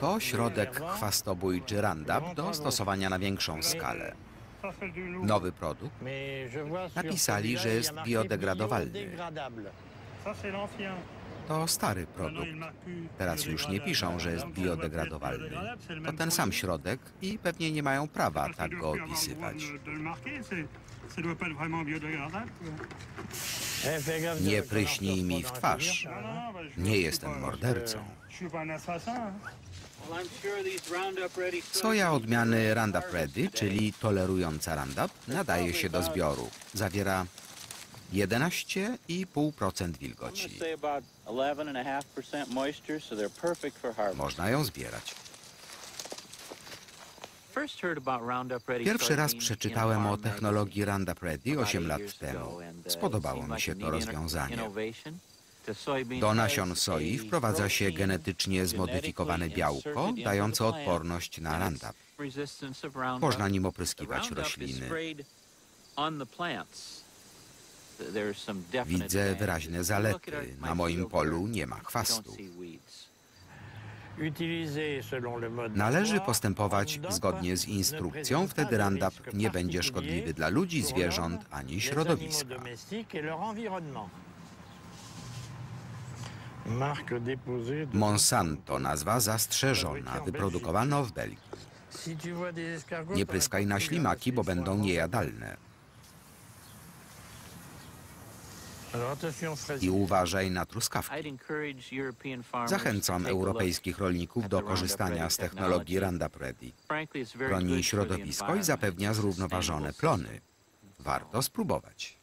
To środek chwastobójczy Roundup do stosowania na większą skalę. Nowy produkt napisali, że jest biodegradowalny. To stary produkt. Teraz już nie piszą, że jest biodegradowalny. To ten sam środek i pewnie nie mają prawa tak go opisywać. Nie pryśnij mi w twarz. Nie jestem mordercą. Soja odmiany Roundup Ready, czyli tolerująca Roundup, nadaje się do zbioru. Zawiera 11,5% wilgoci. Można ją zbierać. Pierwszy raz przeczytałem o technologii Roundup Ready 8 lat temu. Spodobało mi się to rozwiązanie. Do nasion soi wprowadza się genetycznie zmodyfikowane białko, dające odporność na Roundup. Można nim opryskiwać rośliny. Widzę wyraźne zalety. Na moim polu nie ma chwastu. Należy postępować zgodnie z instrukcją, wtedy Roundup nie będzie szkodliwy dla ludzi, zwierząt ani środowiska. Monsanto, nazwa zastrzeżona, wyprodukowano w Belgii. Nie pryskaj na ślimaki, bo będą niejadalne. I uważaj na truskawki. Zachęcam europejskich rolników do korzystania z technologii Roundup Ready. Chroni środowisko i zapewnia zrównoważone plony. Warto spróbować.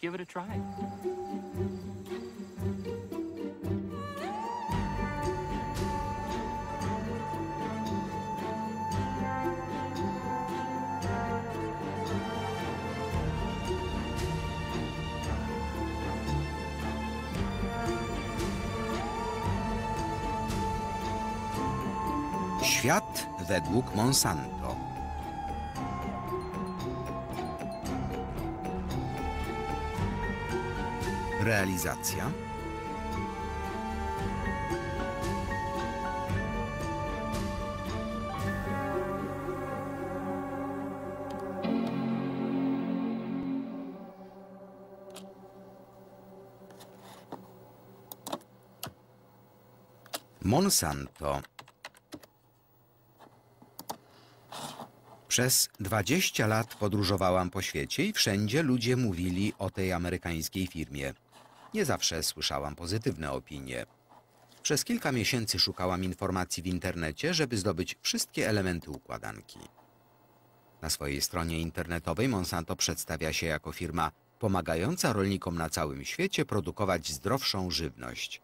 Świat według Monsanto. Realizacja Monsanto Przez 20 lat podróżowałam po świecie i wszędzie ludzie mówili o tej amerykańskiej firmie. Nie zawsze słyszałam pozytywne opinie. Przez kilka miesięcy szukałam informacji w internecie, żeby zdobyć wszystkie elementy układanki. Na swojej stronie internetowej Monsanto przedstawia się jako firma pomagająca rolnikom na całym świecie produkować zdrowszą żywność,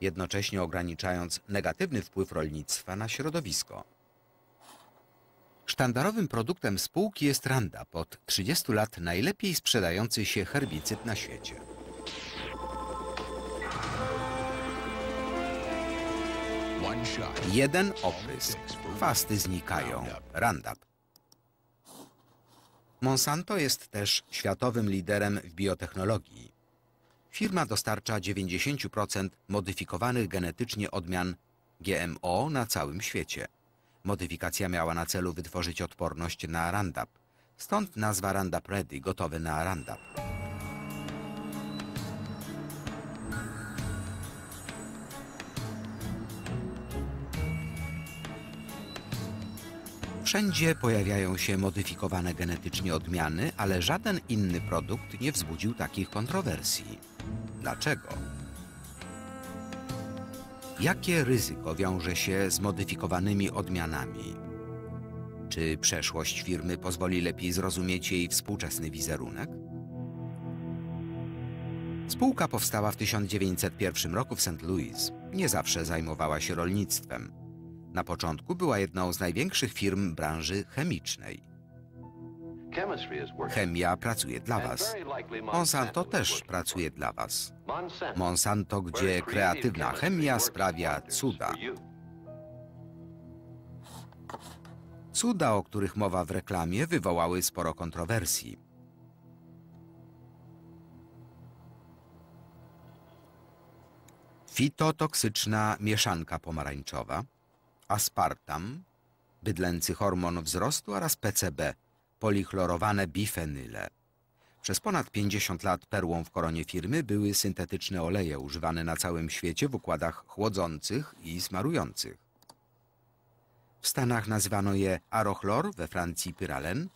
jednocześnie ograniczając negatywny wpływ rolnictwa na środowisko. Sztandarowym produktem spółki jest Roundup, od 30 lat najlepiej sprzedający się herbicyd na świecie. Jeden oprysk. Chwasty znikają. Roundup. Monsanto jest też światowym liderem w biotechnologii. Firma dostarcza 90% modyfikowanych genetycznie odmian GMO na całym świecie. Modyfikacja miała na celu wytworzyć odporność na Roundup. Stąd nazwa Roundup Ready, gotowy na Roundup. Wszędzie pojawiają się modyfikowane genetycznie odmiany, ale żaden inny produkt nie wzbudził takich kontrowersji. Dlaczego? Jakie ryzyko wiąże się z modyfikowanymi odmianami? Czy przeszłość firmy pozwoli lepiej zrozumieć jej współczesny wizerunek? Spółka powstała w 1901 roku w St. Louis. Nie zawsze zajmowała się rolnictwem. Na początku była jedną z największych firm branży chemicznej. Chemia pracuje dla Was. Monsanto też pracuje dla Was. Monsanto, gdzie kreatywna chemia sprawia cuda. Cuda, o których mowa w reklamie, wywołały sporo kontrowersji. fitotoksyczna mieszanka pomarańczowa, aspartam, bydlęcy hormon wzrostu oraz PCB, polichlorowane bifenyle. Przez ponad 50 lat perłą w koronie firmy były syntetyczne oleje używane na całym świecie w układach chłodzących i smarujących. W Stanach nazywano je arochlor, we Francji pyralen,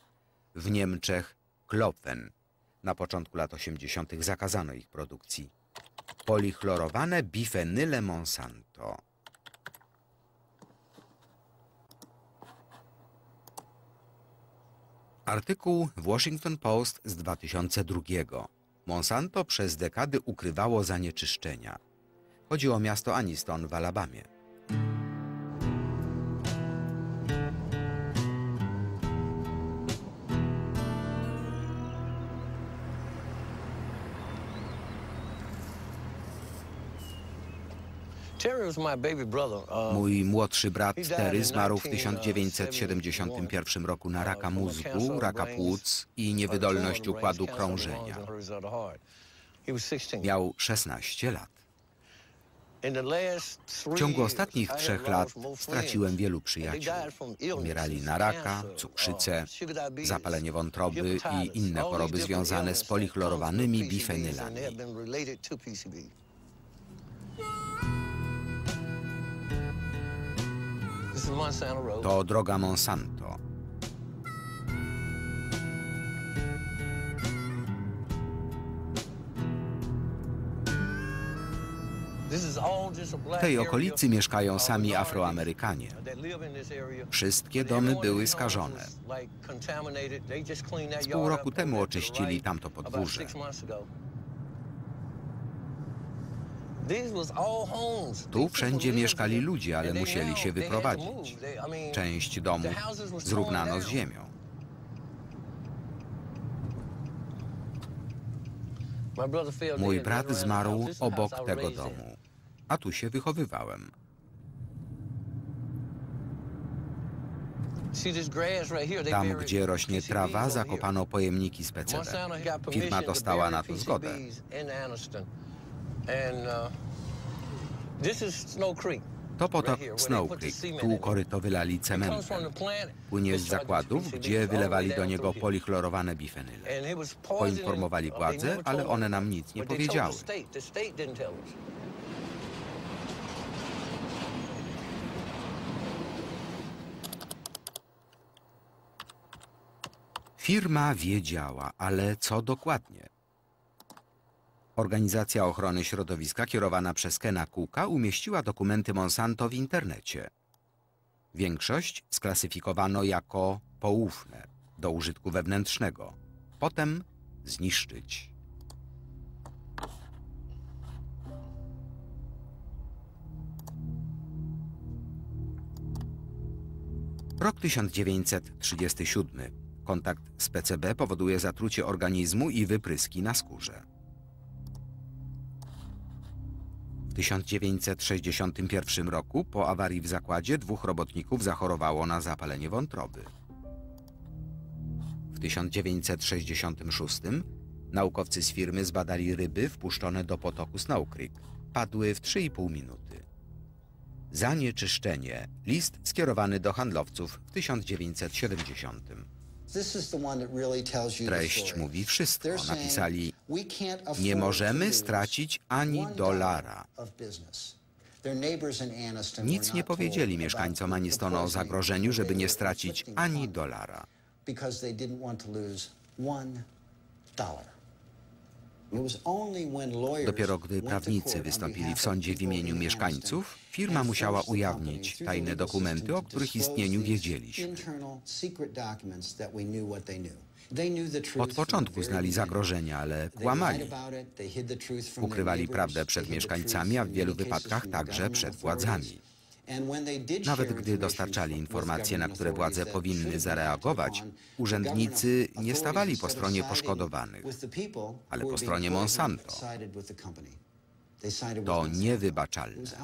w Niemczech klopfen. Na początku lat 80. zakazano ich produkcji. Polichlorowane bifenyle Monsanto. Artykuł Washington Post z 2002. Monsanto przez dekady ukrywało zanieczyszczenia. Chodzi o miasto Aniston w Alabamie. Mój młodszy brat Terry zmarł w 1971 roku na raka mózgu, raka płuc i niewydolność układu krążenia. Miał 16 lat. W ciągu ostatnich trzech lat straciłem wielu przyjaciół. Umierali na raka, cukrzycę, zapalenie wątroby i inne choroby związane z polichlorowanymi bifenylami. To droga Monsanto. W tej okolicy mieszkają sami Afroamerykanie. Wszystkie domy były skażone. Z pół roku temu oczyścili tamto podwórze. Tu wszędzie mieszkali ludzie, ale musieli się wyprowadzić. Część domów zrównano z ziemią. Mój brat zmarł obok tego domu, a tu się wychowywałem. Tam, gdzie rośnie trawa, zakopano pojemniki z PCB. Firma dostała na to zgodę. To potok Snow Creek. Tu koryto wylali cementem. Płynie z zakładów, gdzie wylewali do niego polichlorowane bifenyle. Poinformowali władze, ale one nam nic nie powiedziały. Firma wiedziała, ale co dokładnie? Organizacja Ochrony Środowiska kierowana przez Kena Cooka umieściła dokumenty Monsanto w internecie. Większość sklasyfikowano jako poufne do użytku wewnętrznego. Potem zniszczyć. Rok 1937. Kontakt z PCB powoduje zatrucie organizmu i wypryski na skórze. W 1961 roku po awarii w zakładzie dwóch robotników zachorowało na zapalenie wątroby. W 1966 naukowcy z firmy zbadali ryby wpuszczone do potoku Snow Creek. Padły w 3,5 minuty. Zanieczyszczenie. List skierowany do handlowców w 1970. Treść mówi wszystko. Napisali, nie możemy stracić ani dolara. Nic nie powiedzieli mieszkańcom Anistona o zagrożeniu, żeby nie stracić ani dolara. Dopiero gdy prawnicy wystąpili w sądzie w imieniu mieszkańców, firma musiała ujawnić tajne dokumenty, o których istnieniu wiedzieliśmy. Od początku znali zagrożenia, ale kłamali. Ukrywali prawdę przed mieszkańcami, a w wielu wypadkach także przed władzami. Nawet gdy dostarczali informacje, na które władze powinny zareagować, urzędnicy nie stawali po stronie poszkodowanych, ale po stronie Monsanto. To niewybaczalne.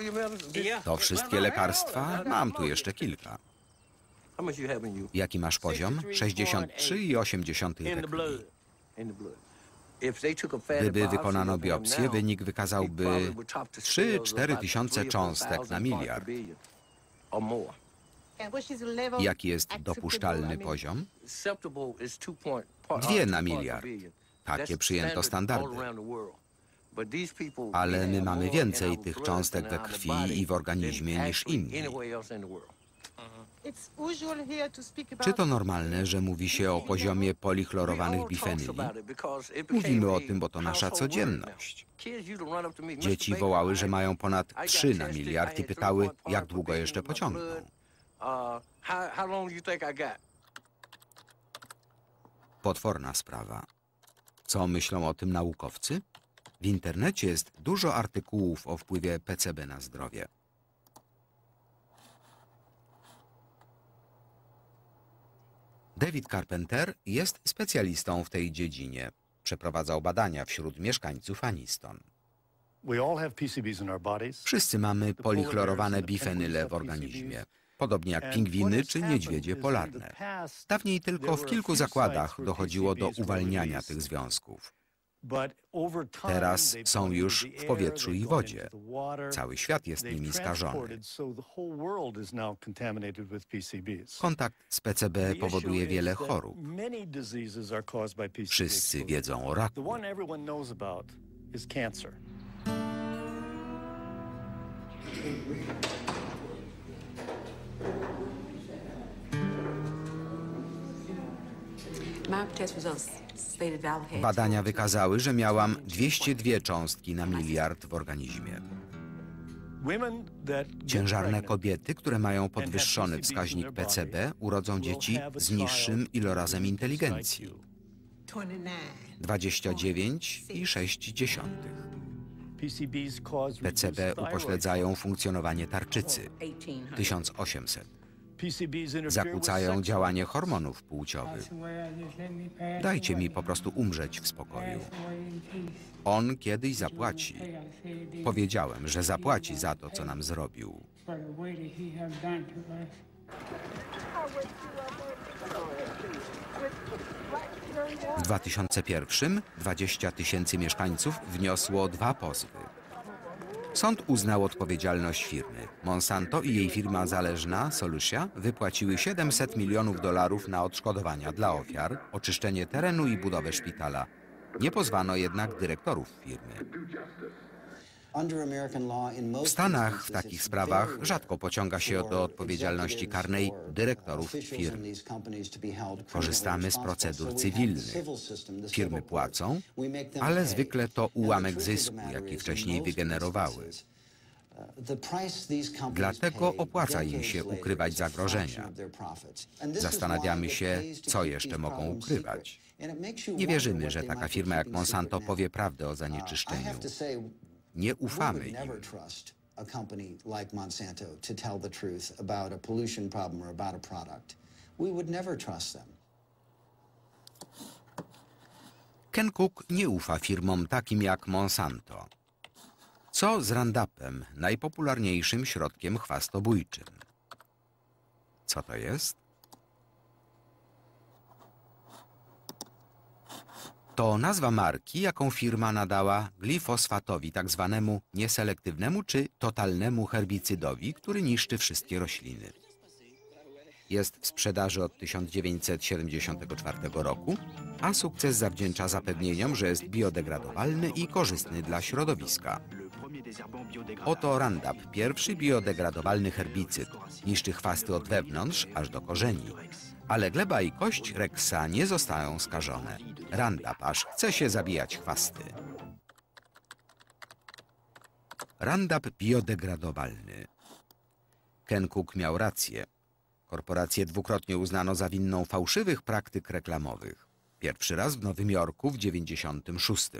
Your medicines? To wszystkie lekarstwa? Mam tu jeszcze kilka. Jaki masz poziom? 63,8 In the we blood. krwi. In the blood. If they took a fatty Gdyby wykonano biopsję, wynik wykazałby probably would top the scales of 3-4 about tysiące cząstek na miliard. Jaki jest dopuszczalny poziom? Dwie uh, na miliard. Takie przyjęto standardy. Ale my mamy więcej tych cząstek we krwi i w organizmie niż inni. anywhere else in the world. Czy to normalne, że mówi się o poziomie polichlorowanych bifenyli? Mówimy o tym, bo to nasza codzienność. Dzieci wołały, że mają ponad 3 na miliard i pytały, jak długo jeszcze pociągną. Potworna sprawa. Co myślą o tym naukowcy? W internecie jest dużo artykułów o wpływie PCB na zdrowie. David Carpenter jest specjalistą w tej dziedzinie. Przeprowadzał badania wśród mieszkańców Aniston. Wszyscy mamy polichlorowane bifenyle w organizmie, podobnie jak pingwiny czy niedźwiedzie polarne. Dawniej tylko w kilku zakładach dochodziło do uwalniania tych związków. Teraz są już w powietrzu i wodzie. Cały świat jest nimi skażony. Kontakt z PCB powoduje wiele chorób. Wszyscy wiedzą o raku. Badania wykazały, że miałam 202 cząstki na miliard w organizmie. Ciężarne kobiety, które mają podwyższony wskaźnik PCB, urodzą dzieci z niższym ilorazem inteligencji 29,6. PCB upośledzają funkcjonowanie tarczycy 1800. Zakłócają działanie hormonów płciowych. Dajcie mi po prostu umrzeć w spokoju. On kiedyś zapłaci. Powiedziałem, że zapłaci za to, co nam zrobił. W 2001 20 tysięcy mieszkańców wniosło dwa pozwy. Sąd uznał odpowiedzialność firmy. Monsanto i jej firma zależna, Solutia, wypłaciły 700 milionów dolarów na odszkodowania dla ofiar, oczyszczenie terenu i budowę szpitala. Nie pozwano jednak dyrektorów firmy. W Stanach w takich sprawach rzadko pociąga się do odpowiedzialności karnej dyrektorów firm. Korzystamy z procedur cywilnych. Firmy płacą, ale zwykle to ułamek zysku, jaki wcześniej wygenerowały. Dlatego opłaca im się ukrywać zagrożenia. Zastanawiamy się, co jeszcze mogą ukrywać. Nie wierzymy, że taka firma jak Monsanto powie prawdę o zanieczyszczeniu. Nie ufamy im. a company like Monsanto to tell the truth about a pollution problem or about a product. We would never trust them. Ken Cook nie ufa firmom takim jak Monsanto. Co z Roundupem, najpopularniejszym środkiem chwastobójczym? Co to jest? To nazwa marki, jaką firma nadała glifosfatowi, tak zwanemu nieselektywnnemu czy totalnemu herbicydowi, który niszczy wszystkie rośliny. Jest w sprzedaży od 1974 roku, a sukces zawdzięcza zapewnieniom, że jest biodegradowalny i korzystny dla środowiska. Oto Roundup, pierwszy biodegradowalny herbicyd. Niszczy chwasty od wewnątrz aż do korzeni. Ale gleba i kość Rexa nie zostają skażone. Aż chce się zabijać chwasty. Roundup biodegradowalny. Ken Cook miał rację. Korporację dwukrotnie uznano za winną fałszywych praktyk reklamowych. Pierwszy raz w Nowym Jorku w 96.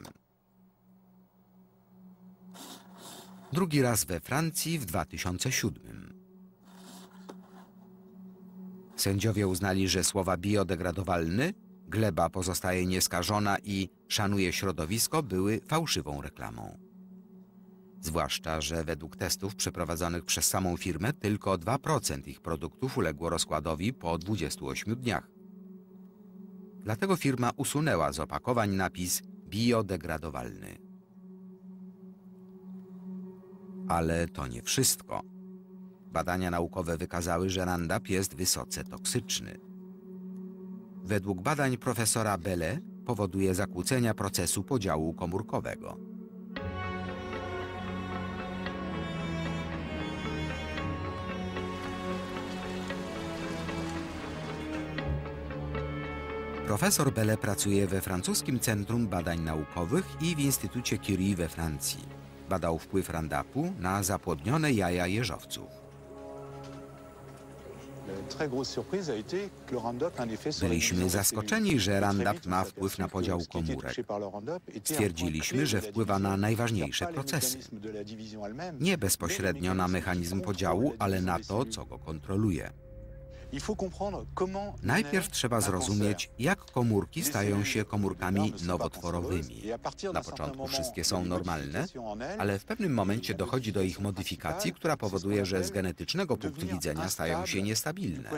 Drugi raz we Francji w 2007. Sędziowie uznali, że słowa biodegradowalny, gleba pozostaje nieskażona i szanuje środowisko były fałszywą reklamą. Zwłaszcza, że według testów przeprowadzonych przez samą firmę tylko 2% ich produktów uległo rozkładowi po 28 dniach. Dlatego firma usunęła z opakowań napis biodegradowalny. Ale to nie wszystko. Badania naukowe wykazały, że Roundup jest wysoce toksyczny. Według badań profesora Belle powoduje zakłócenia procesu podziału komórkowego. Profesor Belle pracuje we francuskim Centrum Badań Naukowych i w Instytucie Curie we Francji. Badał wpływ Roundupu na zapłodnione jaja jeżowców. Byliśmy zaskoczeni, że Roundup ma wpływ na podział komórek. Stwierdziliśmy, że wpływa na najważniejsze procesy. Nie bezpośrednio na mechanizm podziału, ale na to, co go kontroluje. Najpierw trzeba zrozumieć, jak komórki stają się komórkami nowotworowymi. Na początku wszystkie są normalne, ale w pewnym momencie dochodzi do ich modyfikacji, która powoduje, że z genetycznego punktu widzenia stają się niestabilne.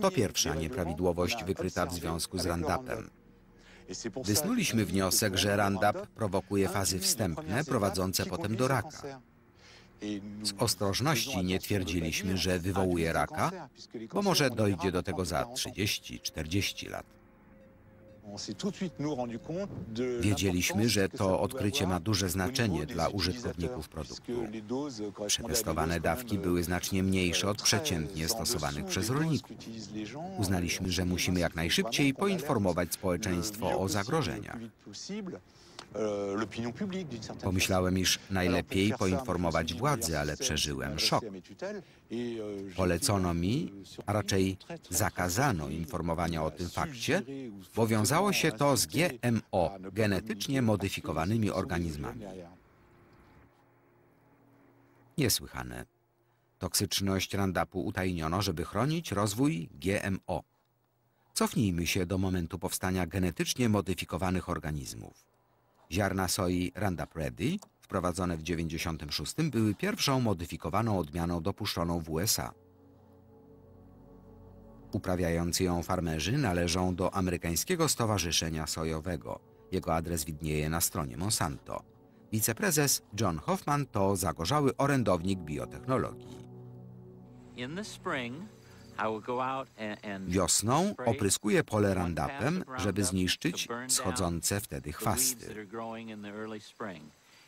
To pierwsza nieprawidłowość wykryta w związku z Roundupem. Wysnuliśmy wniosek, że Roundup prowokuje fazy wstępne prowadzące potem do raka. Z ostrożności nie twierdziliśmy, że wywołuje raka, bo może dojdzie do tego za 30-40 lat. Wiedzieliśmy, że to odkrycie ma duże znaczenie dla użytkowników produktu. Przetestowane dawki były znacznie mniejsze od przeciętnie stosowanych przez rolników. Uznaliśmy, że musimy jak najszybciej poinformować społeczeństwo o zagrożeniach. Pomyślałem, iż najlepiej poinformować władze, ale przeżyłem szok. Polecono mi, a raczej zakazano informowania o tym fakcie, bo wiązało się to z GMO, genetycznie modyfikowanymi organizmami. Niesłychane. Toksyczność Roundupu utajniono, żeby chronić rozwój GMO. Cofnijmy się do momentu powstania genetycznie modyfikowanych organizmów. Ziarna soi Roundup Ready, wprowadzone w 1996, były pierwszą modyfikowaną odmianą dopuszczoną w USA. Uprawiający ją farmerzy należą do Amerykańskiego Stowarzyszenia Sojowego. Jego adres widnieje na stronie Monsanto. Wiceprezes John Hoffman to zagorzały orędownik biotechnologii. Wiosną opryskuję pole Roundupem, żeby zniszczyć schodzące wtedy chwasty.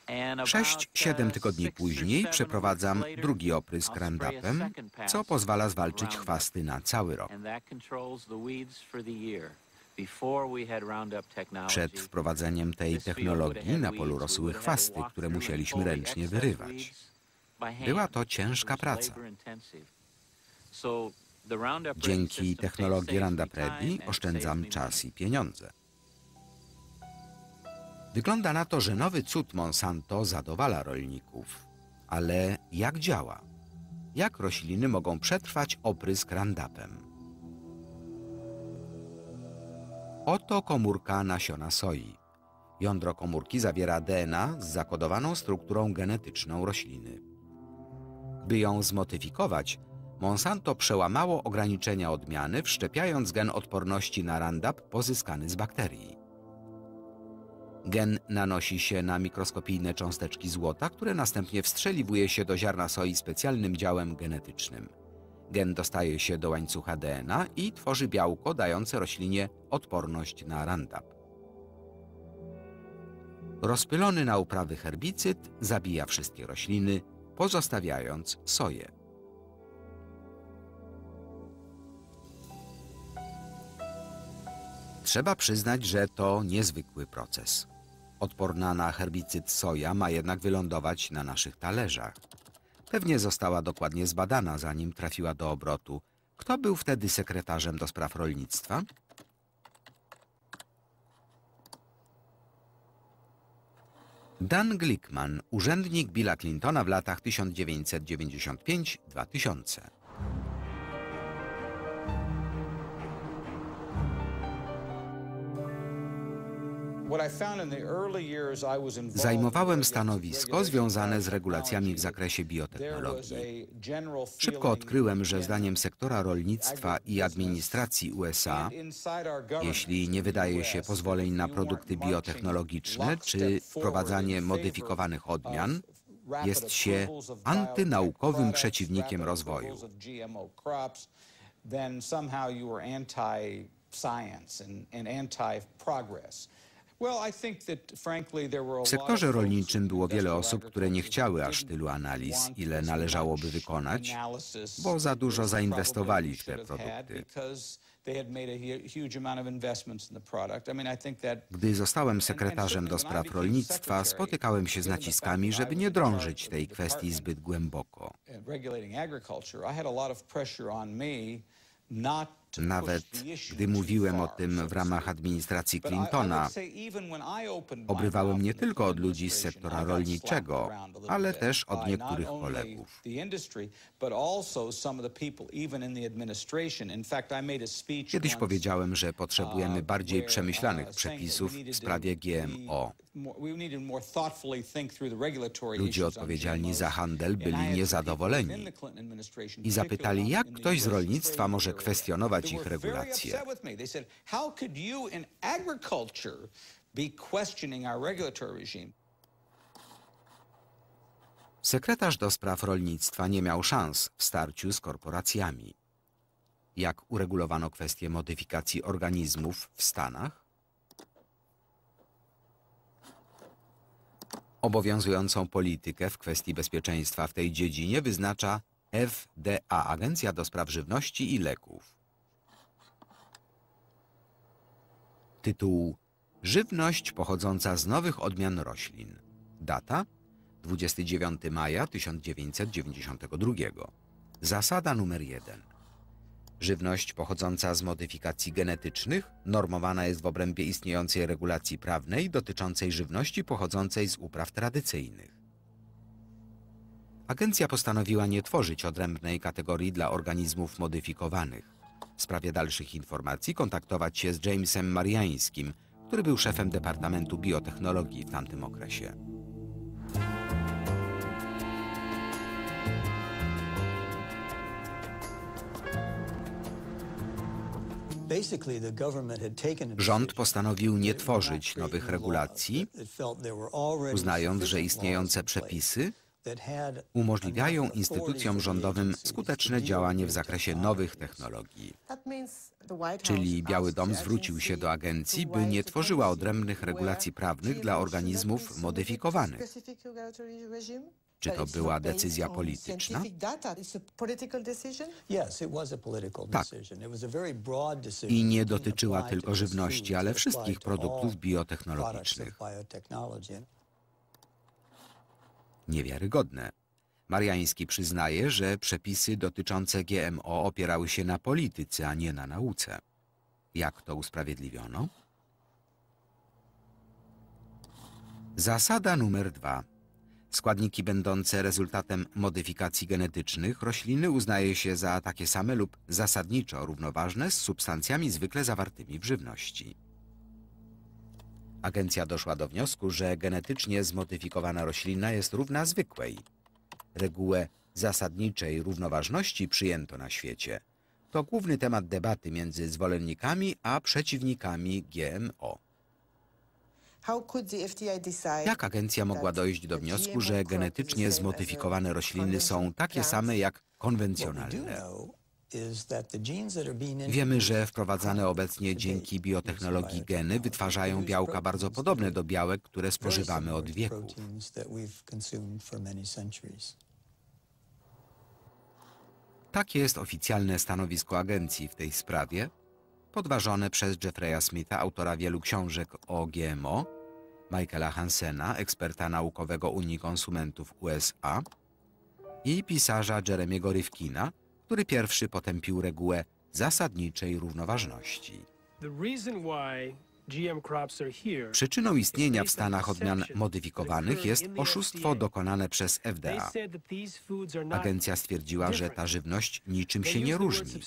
6-7 tygodni później przeprowadzam drugi oprysk Roundupem, co pozwala zwalczyć chwasty na cały rok. Przed wprowadzeniem tej technologii na polu rosły chwasty, które musieliśmy ręcznie wyrywać. Była to ciężka praca. Dzięki technologii Roundup Ready oszczędzam czas i pieniądze. Wygląda na to, że nowy cud Monsanto zadowala rolników. Ale jak działa? Jak rośliny mogą przetrwać oprysk Roundupem? Oto komórka nasiona soi. Jądro komórki zawiera DNA z zakodowaną strukturą genetyczną rośliny. By ją zmodyfikować, Monsanto przełamało ograniczenia odmiany, wszczepiając gen odporności na Roundup pozyskany z bakterii. Gen nanosi się na mikroskopijne cząsteczki złota, które następnie wstrzeliwuje się do ziarna soi specjalnym działem genetycznym. Gen dostaje się do łańcucha DNA i tworzy białko dające roślinie odporność na Roundup. Rozpylony na uprawy herbicyd zabija wszystkie rośliny, pozostawiając soję. Trzeba przyznać, że to niezwykły proces. Odporna na herbicyd soja ma jednak wylądować na naszych talerzach. Pewnie została dokładnie zbadana, zanim trafiła do obrotu. Kto był wtedy sekretarzem do spraw rolnictwa? Dan Glickman, urzędnik Billa Clintona w latach 1995-2000. Zajmowałem stanowisko związane z regulacjami w zakresie biotechnologii. Szybko odkryłem, że zdaniem sektora rolnictwa i administracji USA, jeśli nie wydaje się pozwoleń na produkty biotechnologiczne czy wprowadzanie modyfikowanych odmian, jest się antynaukowym przeciwnikiem rozwoju. then somehow you were anti-science and, and anti-progress. Well, W sektorze rolniczym było wiele osób, które nie chciały aż tylu analiz, ile należałoby wykonać, bo za dużo zainwestowali w te produkty. Gdy zostałem sekretarzem do spraw rolnictwa, spotykałem się z naciskami, żeby nie drążyć tej kwestii zbyt głęboko. Nawet gdy mówiłem o tym w ramach administracji Clintona, obrywałem nie tylko od ludzi z sektora rolniczego, ale też od niektórych kolegów. Kiedyś powiedziałem, że potrzebujemy uh, bardziej przemyślanych uh, przepisów w sprawie GMO. Ludzie odpowiedzialni za handel byli niezadowoleni i zapytali, jak ktoś z rolnictwa może kwestionować ich regulacje. Sekretarz do spraw rolnictwa nie miał szans w starciu z korporacjami. Jak uregulowano kwestię modyfikacji organizmów w Stanach? Obowiązującą politykę w kwestii bezpieczeństwa w tej dziedzinie wyznacza FDA, Agencja do Spraw Żywności i Leków. Tytuł Żywność pochodząca z nowych odmian roślin. Data 29 maja 1992. Zasada numer 1. Żywność pochodząca z modyfikacji genetycznych normowana jest w obrębie istniejącej regulacji prawnej dotyczącej żywności pochodzącej z upraw tradycyjnych. Agencja postanowiła nie tworzyć odrębnej kategorii dla organizmów modyfikowanych. W sprawie dalszych informacji kontaktować się z Jamesem Mariańskim, który był szefem Departamentu Biotechnologii w tamtym okresie. Rząd postanowił nie tworzyć nowych regulacji, uznając, że istniejące przepisy umożliwiają instytucjom rządowym skuteczne działanie w zakresie nowych technologii. Czyli Biały Dom zwrócił się do agencji, by nie tworzyła odrębnych regulacji prawnych dla organizmów modyfikowanych. Czy to była decyzja polityczna? Tak. I nie dotyczyła tylko żywności, ale wszystkich produktów biotechnologicznych. Niewiarygodne. Mariański przyznaje, że przepisy dotyczące GMO opierały się na polityce, a nie na nauce. Jak to usprawiedliwiono? Zasada numer dwa. Składniki będące rezultatem modyfikacji genetycznych rośliny uznaje się za takie same lub zasadniczo równoważne z substancjami zwykle zawartymi w żywności. Agencja doszła do wniosku, że genetycznie zmodyfikowana roślina jest równa zwykłej. Regułę zasadniczej równoważności przyjęto na świecie. To główny temat debaty między zwolennikami a przeciwnikami GMO. Jak agencja mogła dojść do wniosku, że genetycznie zmodyfikowane rośliny są takie same jak konwencjonalne? Wiemy, że wprowadzane obecnie dzięki biotechnologii geny wytwarzają białka bardzo podobne do białek, które spożywamy od wieków. Takie jest oficjalne stanowisko agencji w tej sprawie, podważone przez Jeffreya Smitha, autora wielu książek o GMO, Michaela Hansena, eksperta naukowego Unii Konsumentów USA i pisarza Jeremiego Rifkina, który pierwszy potępił regułę zasadniczej równoważności. The reason why Przyczyną istnienia w Stanach odmian modyfikowanych jest oszustwo dokonane przez FDA. Agencja stwierdziła, że ta żywność niczym się nie różni.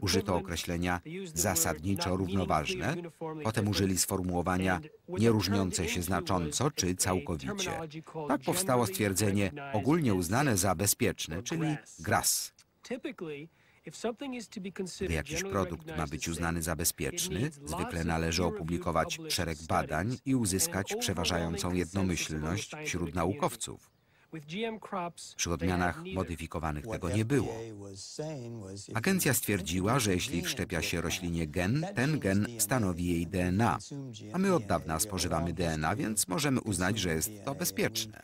Użyto określenia zasadniczo równoważne, potem użyli sformułowania nie różniące się znacząco czy całkowicie. Tak powstało stwierdzenie ogólnie uznane za bezpieczne, czyli GRAS. Gdy jakiś produkt ma być uznany za bezpieczny, zwykle należy opublikować szereg badań i uzyskać przeważającą jednomyślność wśród naukowców. Przy odmianach modyfikowanych tego nie było. Agencja stwierdziła, że jeśli wszczepia się roślinie gen, ten gen stanowi jej DNA. A my od dawna spożywamy DNA, więc możemy uznać, że jest to bezpieczne.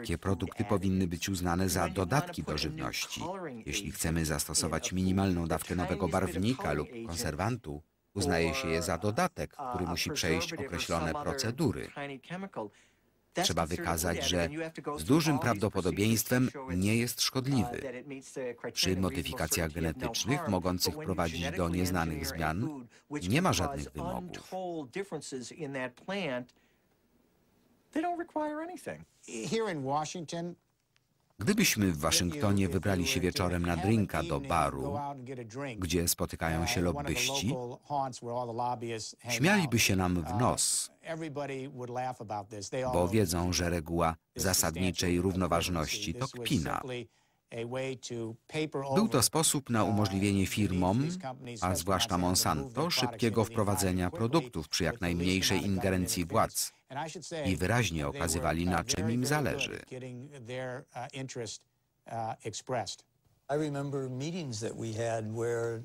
Takie produkty powinny być uznane za dodatki do żywności. Jeśli chcemy zastosować minimalną dawkę nowego barwnika lub konserwantu, uznaje się je za dodatek, który musi przejść określone procedury. Trzeba wykazać, że z dużym prawdopodobieństwem nie jest szkodliwy. Przy modyfikacjach genetycznych mogących prowadzić do nieznanych zmian nie ma żadnych wymogów. They don't require anything. Here in Washington, Gdybyśmy w Waszyngtonie wybrali się wieczorem na drinka do baru, gdzie spotykają się lobbyści, śmialiby się nam w nos, bo wiedzą, że reguła zasadniczej równoważności to kpina. Był to sposób na umożliwienie firmom, a zwłaszcza Monsanto, szybkiego wprowadzenia produktów przy jak najmniejszej ingerencji władz i wyraźnie okazywali, na czym im zależy.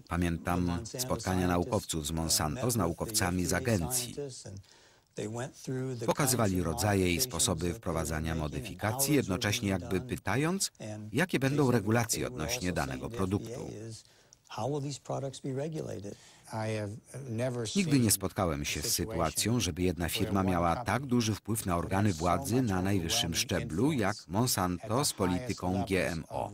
Pamiętam spotkania naukowców z Monsanto z naukowcami z agencji. Pokazywali rodzaje i sposoby wprowadzania modyfikacji, jednocześnie jakby pytając, jakie będą regulacje odnośnie danego produktu. Nigdy nie spotkałem się z sytuacją, żeby jedna firma miała tak duży wpływ na organy władzy na najwyższym szczeblu, jak Monsanto z polityką GMO.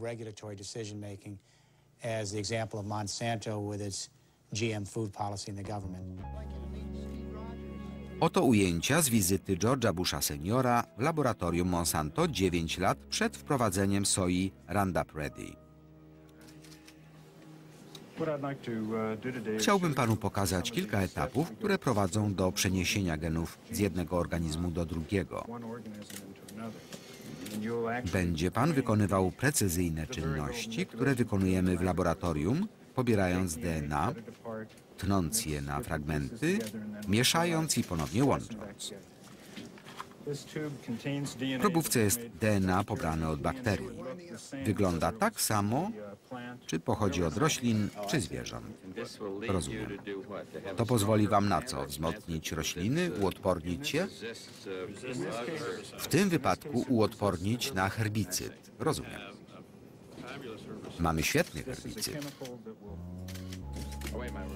Oto ujęcia z wizyty George'a Busha seniora w laboratorium Monsanto 9 lat przed wprowadzeniem soi Roundup Ready. Chciałbym panu pokazać kilka etapów, które prowadzą do przeniesienia genów z jednego organizmu do drugiego. Będzie pan wykonywał precyzyjne czynności, które wykonujemy w laboratorium, pobierając DNA, tnąc je na fragmenty, mieszając i ponownie łącząc. W probówce jest DNA pobrane od bakterii. Wygląda tak samo, czy pochodzi od roślin, czy zwierząt. Rozumiem. To pozwoli wam na co? Wzmocnić rośliny, uodpornić je? W tym wypadku uodpornić na herbicyd. Rozumiem. Mamy świetny herbicyd.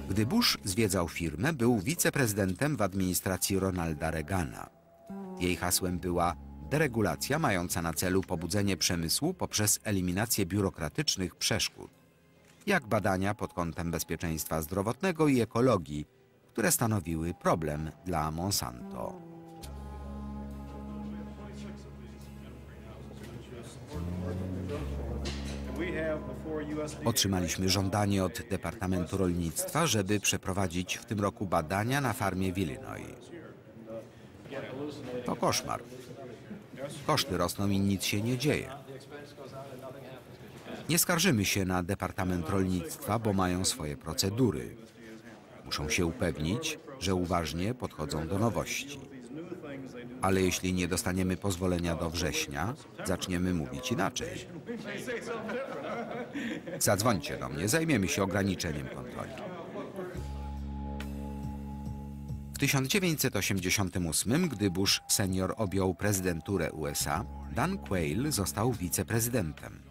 Gdy Bush zwiedzał firmę, był wiceprezydentem w administracji Ronalda Reagana. Jej hasłem była deregulacja mająca na celu pobudzenie przemysłu poprzez eliminację biurokratycznych przeszkód, jak badania pod kątem bezpieczeństwa zdrowotnego i ekologii, które stanowiły problem dla Monsanto. Otrzymaliśmy żądanie od Departamentu Rolnictwa, żeby przeprowadzić w tym roku badania na farmie w Illinois. To koszmar. Koszty rosną i nic się nie dzieje. Nie skarżymy się na Departament Rolnictwa, bo mają swoje procedury. Muszą się upewnić, że uważnie podchodzą do nowości. Ale jeśli nie dostaniemy pozwolenia do września, zaczniemy mówić inaczej. Zadzwońcie do mnie, zajmiemy się ograniczeniem kontroli. W 1988, gdy Bush senior objął prezydenturę USA, Dan Quayle został wiceprezydentem.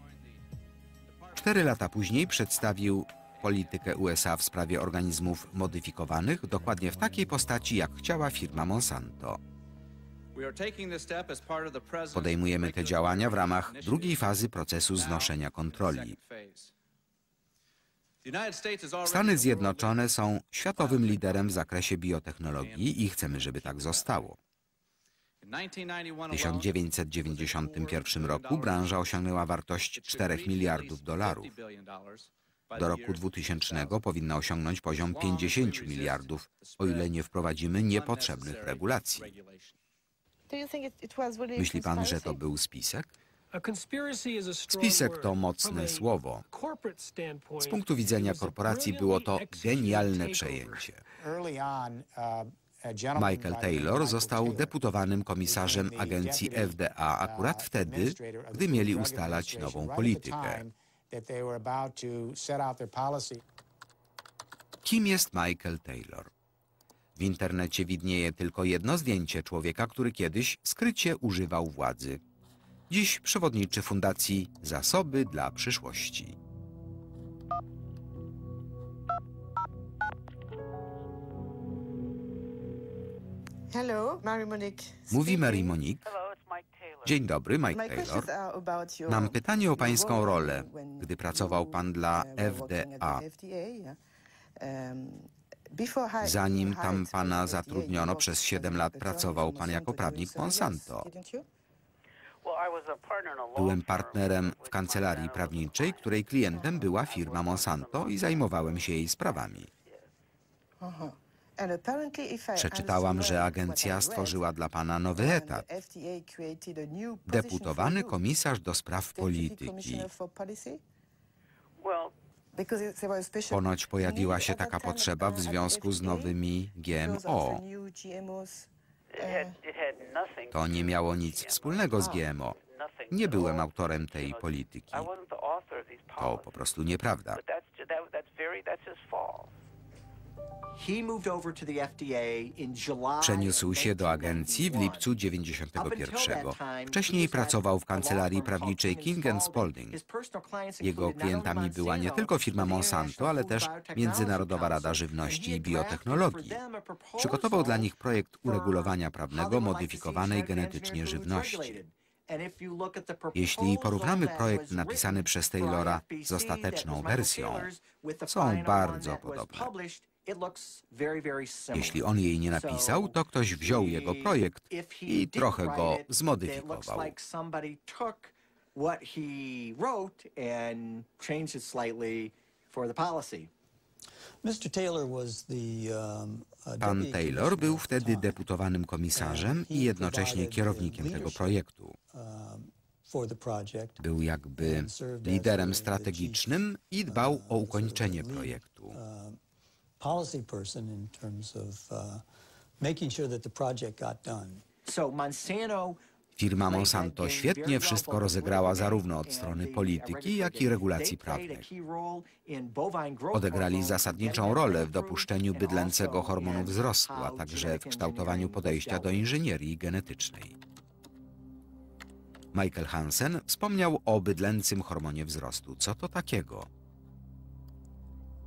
Cztery lata później przedstawił politykę USA w sprawie organizmów modyfikowanych dokładnie w takiej postaci, jak chciała firma Monsanto. Podejmujemy te działania w ramach drugiej fazy procesu znoszenia kontroli. Stany Zjednoczone są światowym liderem w zakresie biotechnologii i chcemy, żeby tak zostało. W 1991 roku branża osiągnęła wartość 4 miliardów dolarów. Do roku 2000 powinna osiągnąć poziom 50 miliardów, o ile nie wprowadzimy niepotrzebnych regulacji. Myśli pan, że to był spisek? Spisek to mocne słowo. Z punktu widzenia korporacji było to genialne przejęcie. Uh, Michael Taylor został Taylor deputowanym komisarzem agencji FDA akurat wtedy, gdy mieli ustalać nową politykę. Kim jest Michael Taylor? W internecie widnieje tylko jedno zdjęcie człowieka, który kiedyś skrycie używał władzy. Dziś przewodniczy fundacji Zasoby dla przyszłości. Hello, Mary Monique. Mówi Mary. Monique. Dzień dobry, Mike Taylor. Mam pytanie o pańską rolę, gdy pracował pan dla FDA. Zanim tam pana zatrudniono przez worked 7 as lat pracował pan jako prawnik Monsanto, Byłem partnerem w kancelarii prawniczej, której klientem była firma Monsanto i zajmowałem się jej sprawami. Przeczytałam, że agencja stworzyła dla pana nowy etat. Deputowany komisarz do spraw polityki. Ponoć pojawiła się taka potrzeba w uh, związku z nowymi GMO. nothing To nie miało nic wspólnego z GMO. Nie byłem autorem tej polityki. To po prostu nieprawda. Przeniósł się do agencji w lipcu 91. Wcześniej pracował w kancelarii prawniczej King Spalding. Jego klientami była nie tylko firma Monsanto, ale też Międzynarodowa Rada Żywności i Biotechnologii. Przygotował dla nich projekt uregulowania prawnego modyfikowanej genetycznie żywności. Jeśli porównamy projekt napisany przez Taylora z ostateczną wersją, są bardzo podobne. Jeśli on jej nie napisał, to ktoś wziął jego projekt i trochę go zmodyfikował. Um, Pan Taylor był wtedy deputowanym komisarzem i jednocześnie kierownikiem tego projektu. um. Był jakby liderem strategicznym i dbał o ukończenie projektu. Policy person in terms of uh, making sure that the project got done. So Monsanto Firma Monsanto świetnie wszystko rozegrała zarówno od strony polityki, jak i regulacji prawnych. Odegrali zasadniczą rolę w dopuszczeniu bydlęcego hormonu wzrostu, a także w kształtowaniu podejścia do inżynierii genetycznej. Michael Hansen wspomniał o bydlęcym hormonie wzrostu. Co to takiego?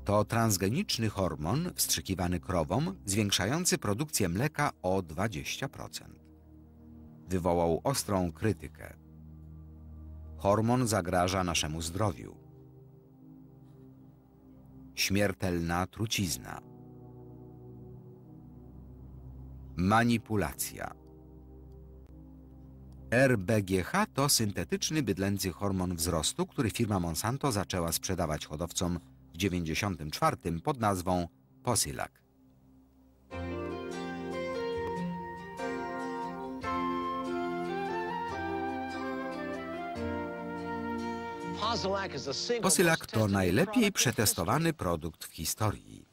To transgeniczny hormon wstrzykiwany krowom, zwiększający produkcję mleka o 20%. Wywołał ostrą krytykę. Hormon zagraża naszemu zdrowiu. Śmiertelna trucizna. Manipulacja. RBGH to syntetyczny bydlęcy hormon wzrostu, który firma Monsanto zaczęła sprzedawać hodowcom w 1994 pod nazwą Posilac. Posilac to najlepiej przetestowany produkt w historii.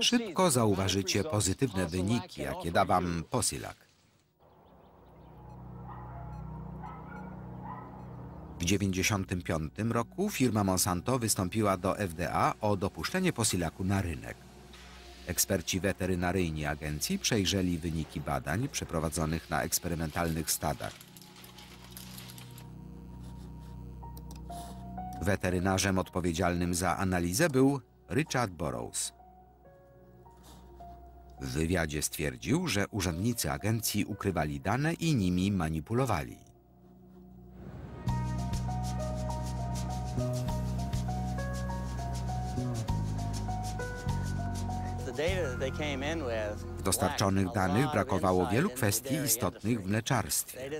Szybko zauważycie pozytywne wyniki, jakie da wam Posilac. W 1995 roku firma Monsanto wystąpiła do FDA o dopuszczenie Posilaku na rynek. Eksperci weterynaryjni agencji przejrzeli wyniki badań przeprowadzonych na eksperymentalnych stadach. Weterynarzem odpowiedzialnym za analizę był Richard Burroughs. W wywiadzie stwierdził, że urzędnicy agencji ukrywali dane i nimi manipulowali. W dostarczonych danych brakowało wielu kwestii istotnych w mleczarstwie.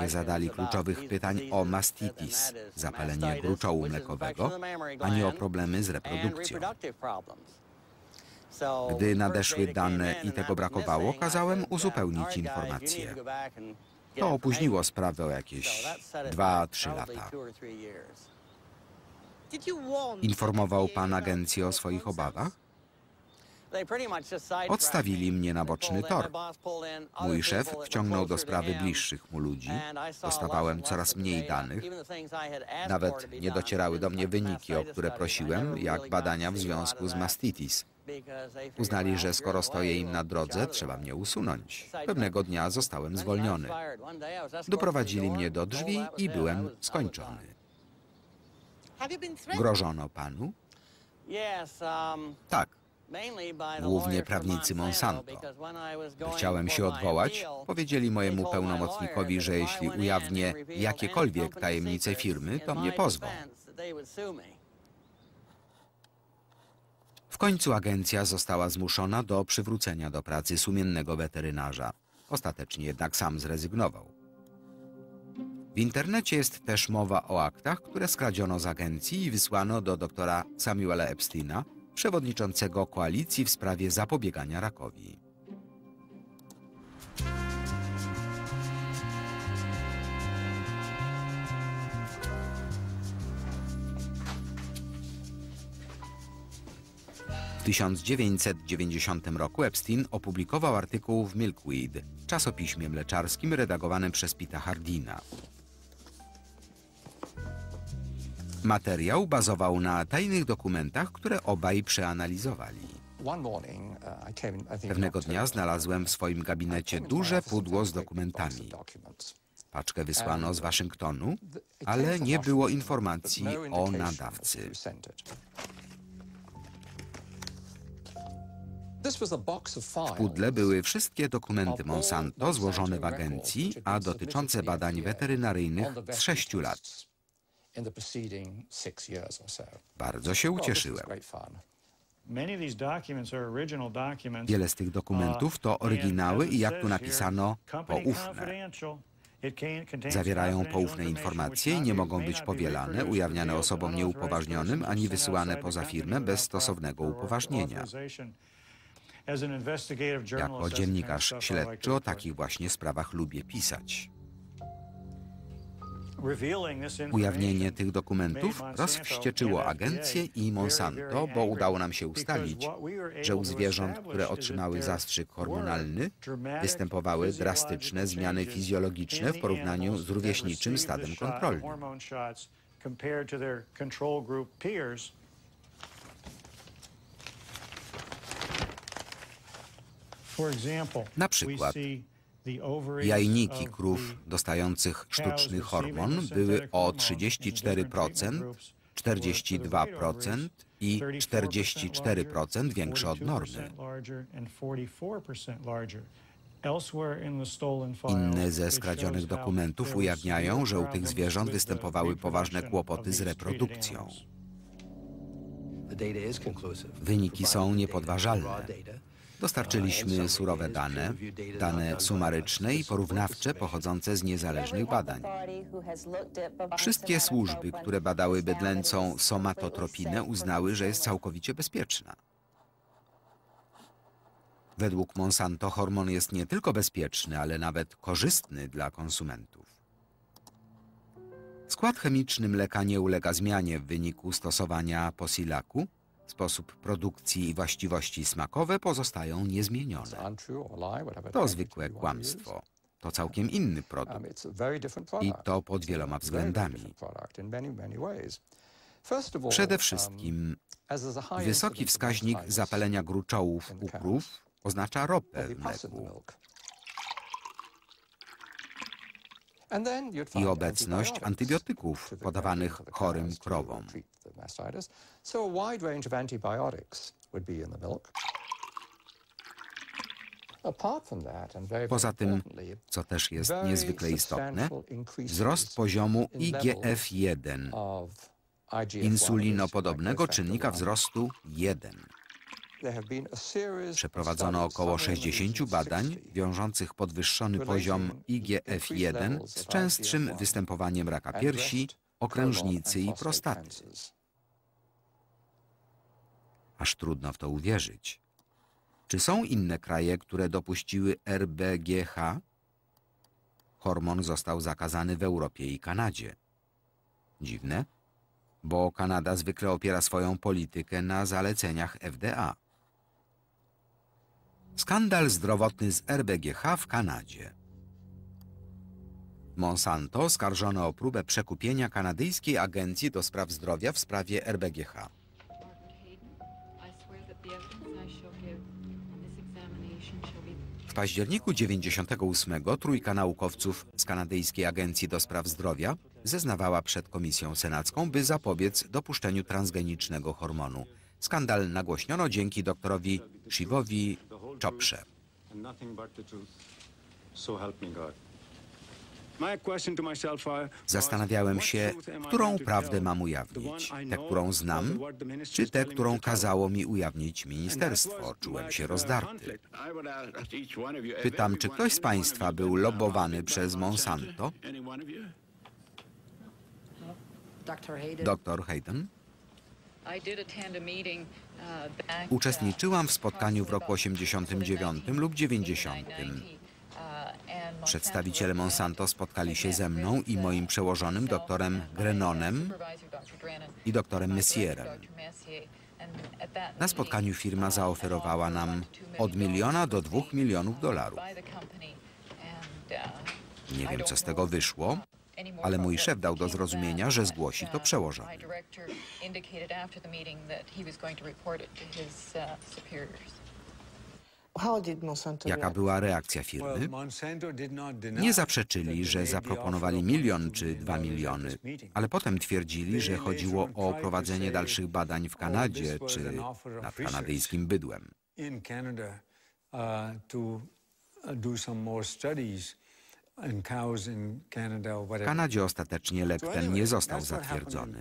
Nie zadali kluczowych pytań o mastitis, zapalenie gruczołu mlekowego, ani o problemy z reprodukcją. Gdy nadeszły dane i tego brakowało, kazałem uzupełnić informacje. To opóźniło sprawę o jakieś 2-3 lata. Informował pan agencję o swoich obawach? Odstawili mnie na boczny tor. Mój szef wciągnął do sprawy bliższych mu ludzi. Dostawałem coraz mniej danych. Nawet nie docierały do mnie wyniki, o które prosiłem, jak badania w związku z mastitis. Uznali, że skoro stoję im na drodze, trzeba mnie usunąć. Pewnego dnia zostałem zwolniony. Doprowadzili mnie do drzwi i byłem skończony. Grożono panu? Tak. Głównie prawnicy Monsanto. Chciałem się odwołać, powiedzieli mojemu pełnomocnikowi, że jeśli ujawnię jakiekolwiek tajemnice firmy, to mnie pozwą. W końcu agencja została zmuszona do przywrócenia do pracy sumiennego weterynarza. Ostatecznie jednak sam zrezygnował. W internecie jest też mowa o aktach, które skradziono z agencji i wysłano do doktora Samuela Epsteina, przewodniczącego koalicji w sprawie zapobiegania rakowi. W 1990 roku Epstein opublikował artykuł w Milkweed, czasopiśmie mleczarskim redagowanym przez Pita Hardina. Materiał bazował na tajnych dokumentach, które obaj przeanalizowali. Pewnego dnia znalazłem w swoim gabinecie duże pudło z dokumentami. Paczkę wysłano z Waszyngtonu, ale nie było informacji o nadawcy. W pudle były wszystkie dokumenty Monsanto złożone w agencji, a dotyczące badań weterynaryjnych z sześciu lat. Bardzo się ucieszyłem. Wiele z tych dokumentów to oryginały i jak tu napisano, poufne. Zawierają poufne informacje i nie mogą być powielane, ujawniane osobom nieupoważnionym ani wysyłane poza firmę bez stosownego upoważnienia. Jako dziennikarz śledczy o takich właśnie sprawach lubię pisać. Ujawnienie tych dokumentów rozwścieczyło agencję i Monsanto, bo udało nam się ustalić, że u zwierząt, które otrzymały zastrzyk hormonalny, występowały drastyczne zmiany fizjologiczne w porównaniu z rówieśniczym stadem kontrolnym. Na przykład Jajniki krów dostających sztuczny hormon były o 34%, 42% i 44% większe od normy. Inne ze skradzionych dokumentów ujawniają, że u tych zwierząt występowały poważne kłopoty z reprodukcją. Wyniki są niepodważalne. Dostarczyliśmy surowe dane, dane sumaryczne i porównawcze pochodzące z niezależnych badań. Wszystkie służby, które badały bydlęcą somatotropinę, uznały, że jest całkowicie bezpieczna. Według Monsanto hormon jest nie tylko bezpieczny, ale nawet korzystny dla konsumentów. Skład chemiczny mleka nie ulega zmianie w wyniku stosowania posilaku, Sposób produkcji i właściwości smakowe pozostają niezmienione. To zwykłe kłamstwo. To całkiem inny produkt. I to pod wieloma względami. Przede wszystkim wysoki wskaźnik zapalenia gruczołów u krów oznacza ropę w mleku. I obecność antybiotyków podawanych chorym krowom. Poza tym, co też jest niezwykle istotne, wzrost poziomu IGF-1, insulinopodobnego czynnika wzrostu 1. Przeprowadzono około 60 badań wiążących podwyższony poziom IGF-1 z częstszym występowaniem raka piersi, okrężnicy i prostaty. Aż trudno w to uwierzyć. Czy są inne kraje, które dopuściły RBGH? Hormon został zakazany w Europie i Kanadzie. Dziwne, bo Kanada zwykle opiera swoją politykę na zaleceniach FDA. Skandal zdrowotny z RBGH w Kanadzie. Monsanto skarżono o próbę przekupienia kanadyjskiej agencji do spraw zdrowia w sprawie RBGH. Październiku 98 trójka naukowców z kanadyjskiej agencji do spraw zdrowia zeznawała przed komisją senacką, by zapobiec dopuszczeniu transgenicznego hormonu. Skandal nagłośniono dzięki doktorowi Shivowi Choprze. Zastanawiałem się, którą prawdę mam ujawnić. Tę, którą znam, czy tę, którą kazało mi ujawnić ministerstwo. Czułem się rozdarty. Pytam, czy ktoś z państwa był by przez Monsanto? Doktor Hayden? Uh, Uczestniczyłam w uh, spotkaniu w roku approximately about 89 lub 90. 1990, uh, and Monsanto Przedstawiciele Monsanto spotkali się ze mną i moim przełożonym doktorem Grenonem i doktorem Messierem. Na spotkaniu firma zaoferowała nam of up to $2 od miliona do dwóch milionów dolarów. Nie wiem, co z tego wyszło, ale mój szef dał do zrozumienia, że zgłosi to przełożony. Jaka była reakcja firmy? Nie zaprzeczyli, że zaproponowali milion czy dwa miliony, ale potem twierdzili, że chodziło o prowadzenie dalszych badań w Kanadzie czy nad kanadyjskim bydłem. uh, uh, W. Kanadzie ostatecznie lek ten nie został zatwierdzony.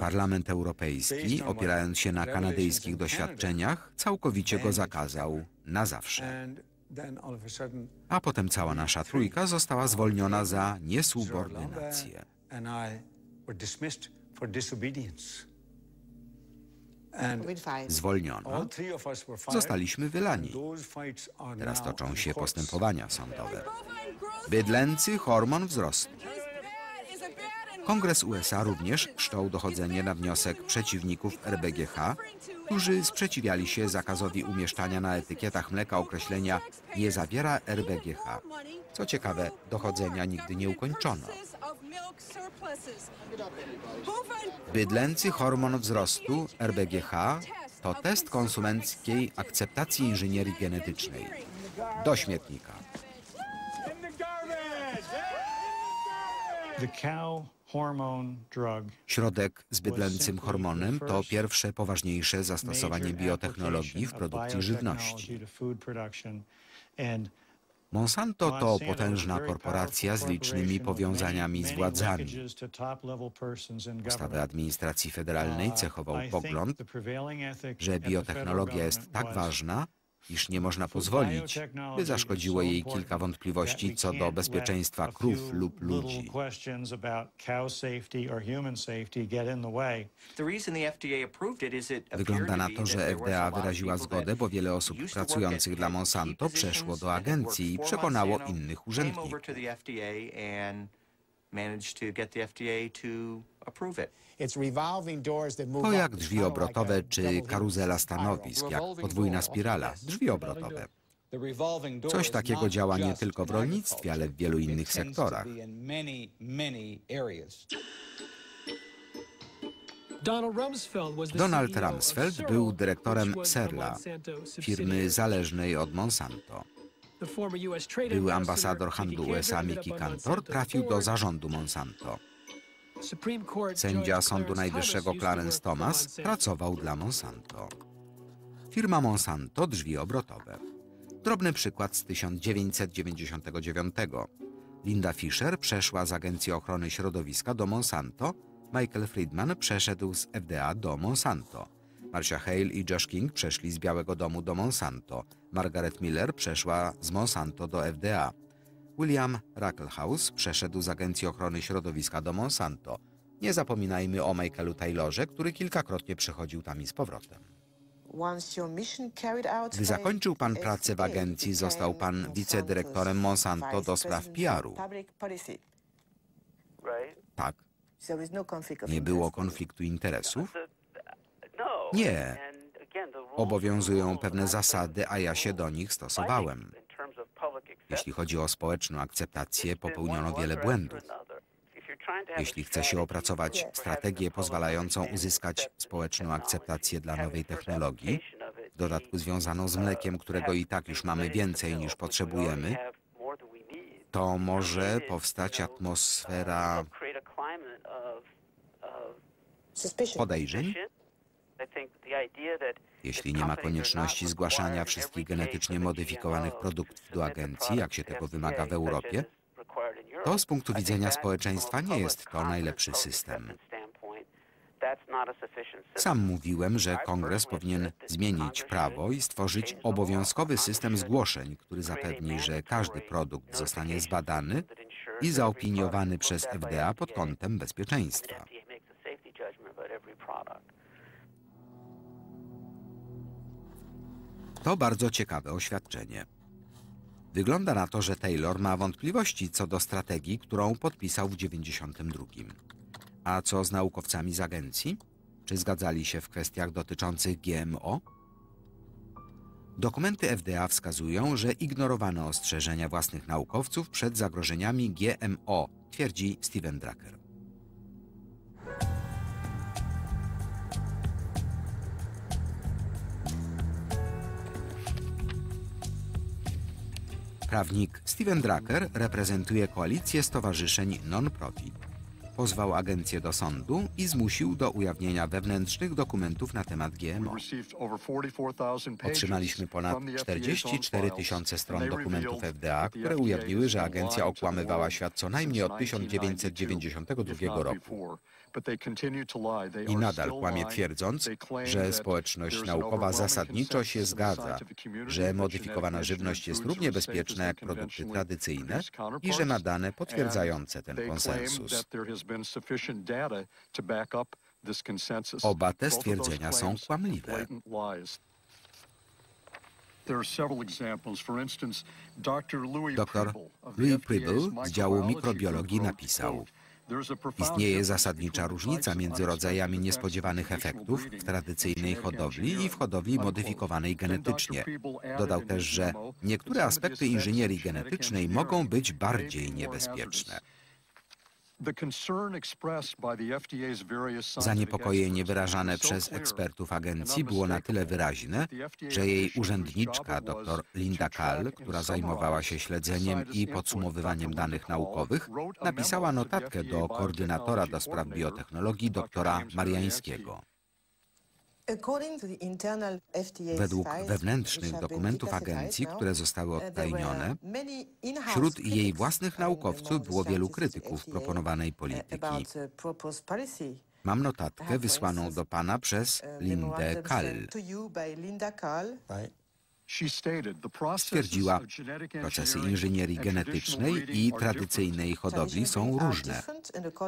Parlament Europejski, opierając się na kanadyjskich doświadczeniach, całkowicie go zakazał na zawsze. a potem cała nasza trójka została zwolniona za niesubordynację. Zwolniono, zostaliśmy wylani. Teraz toczą się postępowania sądowe. Bydlęcy hormon wzrostu. Kongres USA również wszczął dochodzenie na wniosek przeciwników RBGH, którzy sprzeciwiali się zakazowi umieszczania na etykietach mleka określenia nie zawiera RBGH. Co ciekawe, dochodzenia nigdy nie ukończono. Bydlęcy hormon wzrostu RBGH to test konsumenckiej akceptacji inżynierii genetycznej. Do śmietnika. Środek z bydlęcym hormonem to pierwsze poważniejsze zastosowanie biotechnologii w produkcji żywności. Monsanto to potężna korporacja z licznymi powiązaniami z władzami. government. administracji federalnej Uh, cechował pogląd, że biotechnologia jest tak ważna, iż nie można pozwolić, by zaszkodziło jej kilka wątpliwości co do bezpieczeństwa krów lub ludzi. Wygląda na to, że FDA wyraziła zgodę, bo wiele osób pracujących dla Monsanto przeszło do agencji i przekonało innych urzędników. To jak drzwi obrotowe czy karuzela stanowisk, jak podwójna spirala, drzwi obrotowe. Coś takiego działa nie tylko w rolnictwie, ale w wielu innych sektorach. Donald Rumsfeld był dyrektorem Serla, firmy zależnej od Monsanto. Były ambasador handlu USA Mickey Cantor trafił do zarządu Monsanto. Sędzia Sądu Najwyższego Clarence Thomas pracował dla Monsanto. Firma Monsanto drzwi obrotowe. Drobny przykład z 1999. Linda Fisher przeszła z Agencji Ochrony Środowiska do Monsanto, Michael Friedman przeszedł z FDA do Monsanto. Marcia Hale i Josh King przeszli z Białego Domu do Monsanto. Margaret Miller przeszła z Monsanto do FDA. William Ruckelshaus przeszedł z Agencji Ochrony Środowiska do Monsanto. Nie zapominajmy o Michaelu Taylorze, który kilkakrotnie przychodził tam i z powrotem. Gdy zakończył pan pracę w agencji, został pan wicedyrektorem Monsanto do spraw PR-u. Tak. Nie było konfliktu interesów? Nie. Obowiązują pewne zasady, a ja się do nich stosowałem. Jeśli chodzi o społeczną akceptację, popełniono wiele błędów. Jeśli chce się opracować strategię pozwalającą uzyskać społeczną akceptację dla nowej technologii, w dodatku związaną z mlekiem, którego i tak już mamy więcej niż potrzebujemy, to może powstać atmosfera podejrzeń? Jeśli nie ma konieczności zgłaszania wszystkich genetycznie modyfikowanych produktów do agencji, jak się tego wymaga w Europie, to z punktu widzenia społeczeństwa nie jest to najlepszy system. Sam mówiłem, że kongres powinien zmienić prawo i stworzyć obowiązkowy system zgłoszeń, który zapewni, że każdy produkt zostanie zbadany i zaopiniowany przez FDA pod kątem bezpieczeństwa. To bardzo ciekawe oświadczenie. Wygląda na to, że Taylor ma wątpliwości co do strategii, którą podpisał w 92. A co z naukowcami z agencji? Czy zgadzali się w kwestiach dotyczących GMO? Dokumenty FDA wskazują, że ignorowano ostrzeżenia własnych naukowców przed zagrożeniami GMO, twierdzi Steven Drucker. Prawnik Steven Drucker reprezentuje koalicję stowarzyszeń non-profit. Pozwał agencję do sądu i zmusił do ujawnienia wewnętrznych dokumentów na temat GMO. Otrzymaliśmy ponad 44 tysiące stron dokumentów FDA, które ujawniły, że agencja okłamywała świat co najmniej od 1992 roku. I nadal kłamie twierdząc, że społeczność naukowa zasadniczo się zgadza, że modyfikowana żywność jest równie bezpieczna jak produkty tradycyjne i że ma dane potwierdzające ten konsensus. Oba te stwierdzenia są kłamliwe. Dr Louis Pribble z działu mikrobiologii napisał, Istnieje zasadnicza różnica między rodzajami niespodziewanych efektów w tradycyjnej hodowli i w hodowli modyfikowanej genetycznie. Dodał też, że niektóre aspekty inżynierii genetycznej mogą być bardziej niebezpieczne. Zaniepokojenie wyrażane przez ekspertów agencji było na tyle wyraźne, że jej urzędniczka dr Linda Kahl, która zajmowała się śledzeniem i podsumowywaniem danych naukowych, napisała notatkę do koordynatora do spraw biotechnologii doktora Mariańskiego. Według wewnętrznych dokumentów agencji, które zostały uh, odtajnione, wśród jej własnych naukowców było wielu krytyków proponowanej uh, polityki. Mam notatkę wysłaną do pana przez Lindę Kall. Stwierdziła, procesy inżynierii genetycznej i tradycyjnej hodowli są różne.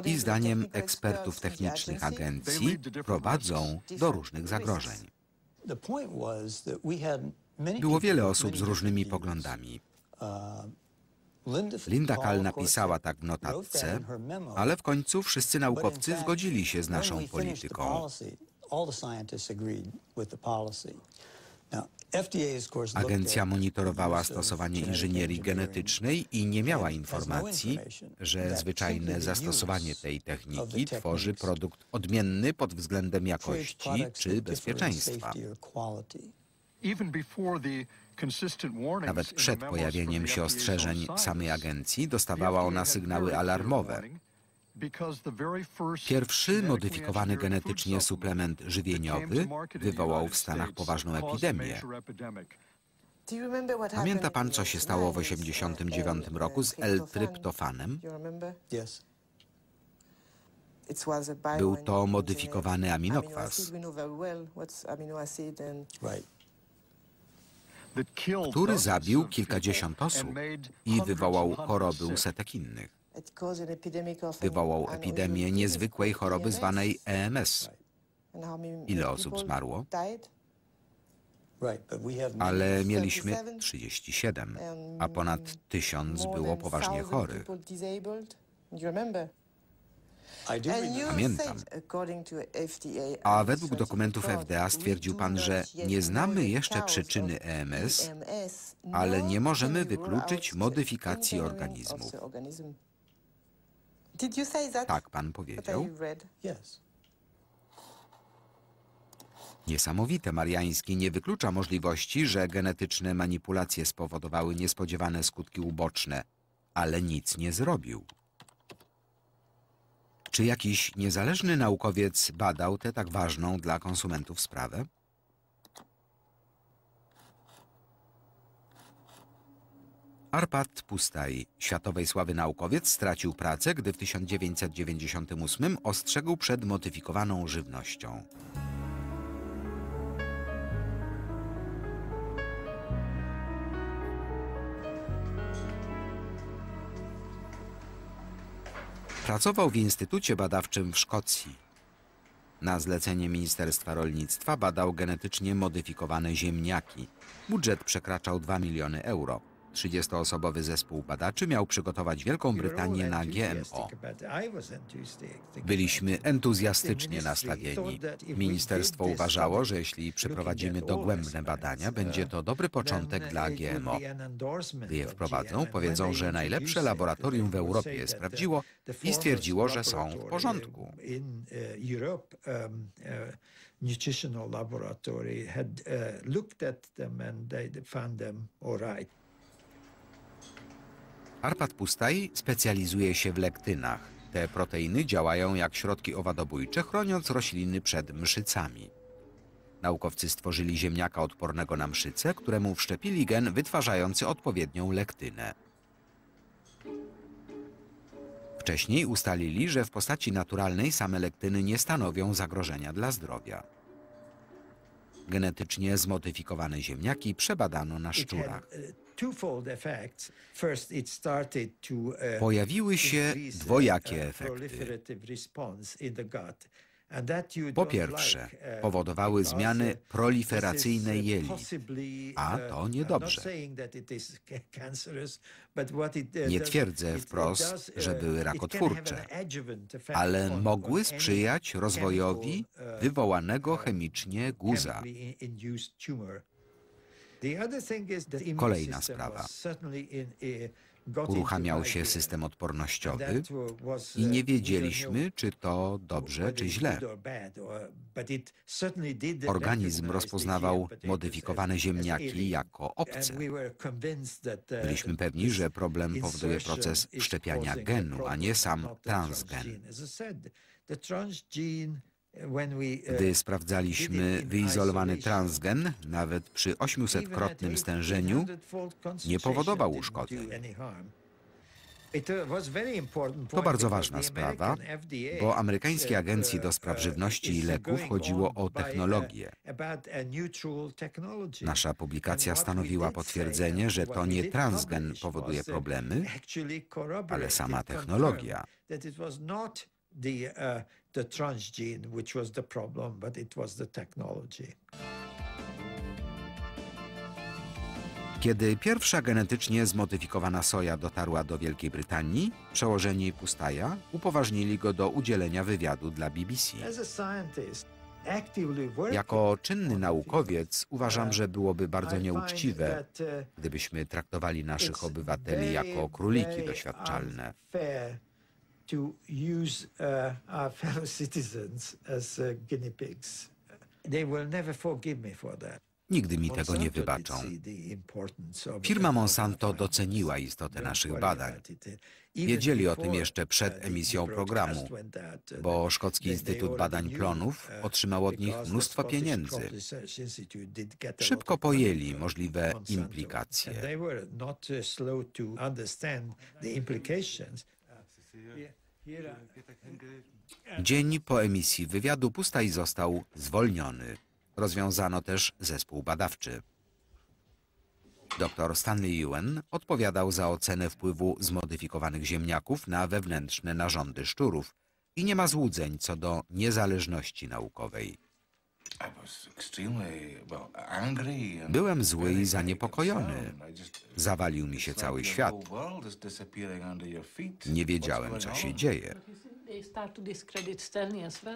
i zdaniem ekspertów technicznych agencji prowadzą do różnych zagrożeń. Było wiele osób z różnymi poglądami. Linda Kahl napisała tak w notatce, ale w końcu wszyscy naukowcy zgodzili się z naszą polityką. Agencja monitorowała stosowanie inżynierii genetycznej i nie miała informacji, że zwyczajne zastosowanie tej techniki tworzy produkt odmienny pod względem jakości czy bezpieczeństwa. Nawet przed pojawieniem się ostrzeżeń samej agencji dostawała ona sygnały alarmowe. Pierwszy modyfikowany genetycznie suplement żywieniowy wywołał w Stanach poważną epidemię. Pamięta pan, co się stało w 1989 roku z L-tryptofanem? Był to modyfikowany aminokwas, który zabił kilkadziesiąt osób i wywołał choroby u setek innych. Wywołał epidemię niezwykłej choroby zwanej EMS, Ile osób zmarło? ale mieliśmy 37, 37, and a ponad tysiąc more było than poważnie 1,000 chorych. Pamiętam. A według dokumentów FDA stwierdził pan, że nie znamy jeszcze przyczyny EMS, ale nie możemy wykluczyć modyfikacji organizmów. Did you say that? Tak pan powiedział. read. Yes. Niesamowite Mariański nie wyklucza możliwości, że genetyczne manipulacje spowodowały niespodziewane skutki uboczne, ale nic nie zrobił. Czy jakiś niezależny naukowiec badał tę tak ważną dla konsumentów sprawę? Arpad Pustaj, światowej sławy naukowiec, stracił pracę, gdy w 1998 ostrzegł przed modyfikowaną żywnością. Pracował w Instytucie Badawczym w Szkocji. Na zlecenie Ministerstwa Rolnictwa badał genetycznie modyfikowane ziemniaki. Budżet przekraczał 2 miliony euro. 30-osobowy zespół badaczy miał przygotować Wielką Brytanię na GMO. Byliśmy entuzjastycznie nastawieni. Ministerstwo uważało, że jeśli przeprowadzimy dogłębne badania, będzie to dobry początek dla GMO. Gdy je wprowadzą, powiedzą, że najlepsze laboratorium w Europie je sprawdziło i stwierdziło, że są w porządku. Nutritional laboratory had uh, looked at them and they found them all right. Arpad Pustaj specjalizuje się w lektynach. Te proteiny działają jak środki owadobójcze, chroniąc rośliny przed mszycami. Naukowcy stworzyli ziemniaka odpornego na mszyce, któremu wszczepili gen wytwarzający odpowiednią lektynę. Wcześniej ustalili, że w postaci naturalnej same lektyny nie stanowią zagrożenia dla zdrowia. Genetycznie zmodyfikowane ziemniaki przebadano na szczurach. Pojawiły się dwojakie efekty. Po pierwsze, powodowały zmiany proliferacyjne jeli, a to niedobrze. Nie twierdzę wprost, że były rakotwórcze, ale mogły sprzyjać rozwojowi wywołanego chemicznie guza. Kolejna sprawa. Uruchamiał się system odpornościowy i nie wiedzieliśmy, czy to dobrze, czy źle. Organizm rozpoznawał modyfikowane ziemniaki jako obce. Byliśmy pewni, że problem powoduje proces wszczepiania genu, a nie sam transgen. Gdy sprawdzaliśmy wyizolowany transgen, nawet przy 800-krotnym stężeniu, nie powodował uszkodzeń. To bardzo ważna sprawa, bo amerykańskiej agencji do spraw żywności i leków chodziło o technologię. Nasza publikacja stanowiła potwierdzenie, że to nie transgen powoduje problemy, ale sama technologia. The transgene, which was the problem, but it was the technology. Kiedy pierwsza genetycznie zmodyfikowana soja dotarła do Wielkiej Brytanii, przełożeni Pustaja upoważnili go do udzielenia wywiadu dla BBC. Jako czynny naukowiec uważam, że byłoby bardzo nieuczciwe, gdybyśmy traktowali naszych obywateli jako króliki doświadczalne. To use uh, our fellow citizens as uh, guinea pigs. They will never forgive me for that. Nigdy mi tego nie wybaczą. Firma Monsanto doceniła istotę naszych badań. Wiedzieli o tym jeszcze przed emisją programu, bo Szkocki Instytut Badań Plonów otrzymał od nich mnóstwo pieniędzy. Szybko pojęli możliwe implikacje. Dzień po emisji wywiadu Pustaj został zwolniony. Rozwiązano też zespół badawczy. Dr Stanley Ewen odpowiadał za ocenę wpływu zmodyfikowanych ziemniaków na wewnętrzne narządy szczurów i nie ma złudzeń co do niezależności naukowej. Byłem zły i zaniepokojony. Zawalił mi się cały świat. Nie wiedziałem, co się dzieje.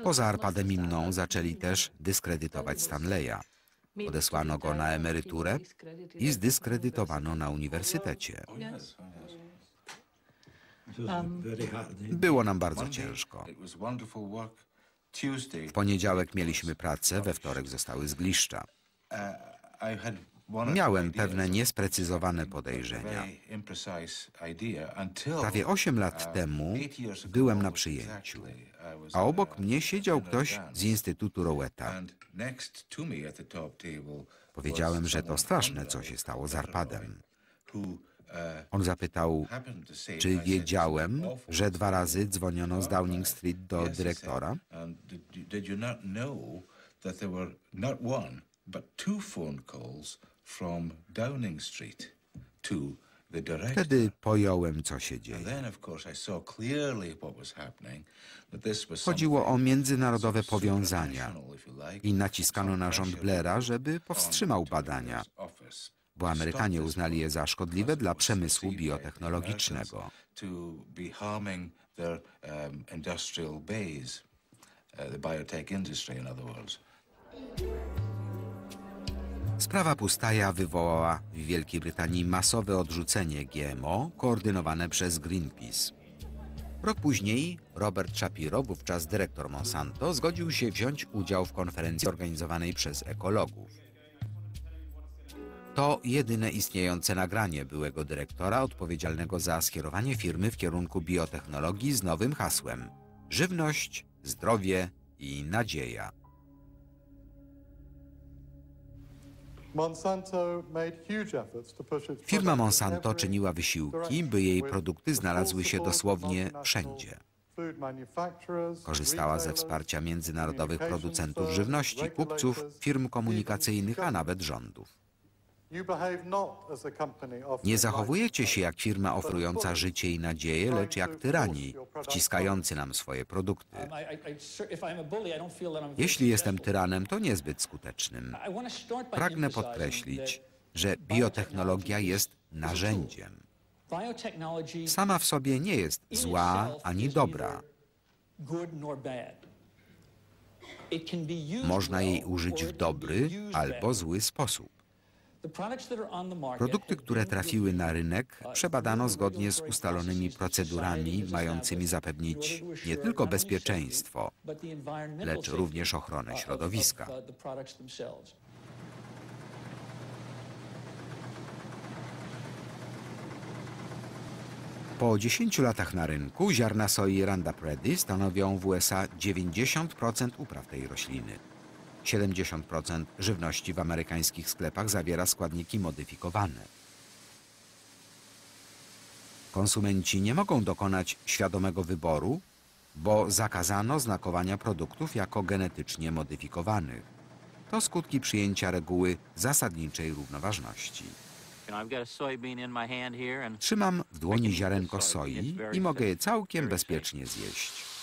Poza Arpadem i mną zaczęli też dyskredytować Stanleya. Odesłano go na emeryturę i zdyskredytowano na uniwersytecie. Było nam bardzo ciężko. W poniedziałek mieliśmy pracę, we wtorek zostały zgliszcza. Miałem pewne niesprecyzowane podejrzenia. Prawie 8 lat temu byłem na przyjęciu, a obok mnie siedział ktoś z Instytutu Rowetta. Powiedziałem, że to straszne, co się stało z Arpadem. On zapytał, czy wiedziałem, że dwa razy dzwoniono z Downing Street do dyrektora. Wtedy pojąłem, co się dzieje. Chodziło o międzynarodowe powiązania i naciskano na rząd Blaira, żeby powstrzymał badania, bo Amerykanie uznali je za szkodliwe dla przemysłu biotechnologicznego. Sprawa Pustaja wywołała w Wielkiej Brytanii masowe odrzucenie GMO koordynowane przez Greenpeace. Rok później Robert Shapiro, wówczas dyrektor Monsanto, zgodził się wziąć udział w konferencji organizowanej przez ekologów. To jedyne istniejące nagranie byłego dyrektora odpowiedzialnego za skierowanie firmy w kierunku biotechnologii z nowym hasłem: żywność, zdrowie i nadzieja. Firma Monsanto czyniła wysiłki, by jej produkty znalazły się dosłownie wszędzie. Korzystała ze wsparcia międzynarodowych producentów żywności, kupców, firm komunikacyjnych, a nawet rządów. Nie zachowujecie się jak firma oferująca życie i nadzieję, lecz jak tyrani, wciskający nam swoje produkty. Jeśli jestem tyranem, to niezbyt skutecznym. Pragnę podkreślić, że biotechnologia jest narzędziem. Sama w sobie nie jest zła ani dobra. Można jej użyć w dobry albo zły sposób. Produkty, które trafiły na rynek, przebadano zgodnie z ustalonymi procedurami mającymi zapewnić nie tylko bezpieczeństwo, lecz również ochronę środowiska. Po 10 latach na rynku ziarna soi Roundup Ready stanowią w USA 90% upraw tej rośliny. 70% żywności w amerykańskich sklepach zawiera składniki modyfikowane. Konsumenci nie mogą dokonać świadomego wyboru, bo zakazano znakowania produktów jako genetycznie modyfikowanych. To skutki przyjęcia reguły zasadniczej równoważności. Trzymam w dłoni ziarenko soi i mogę je całkiem bezpiecznie zjeść.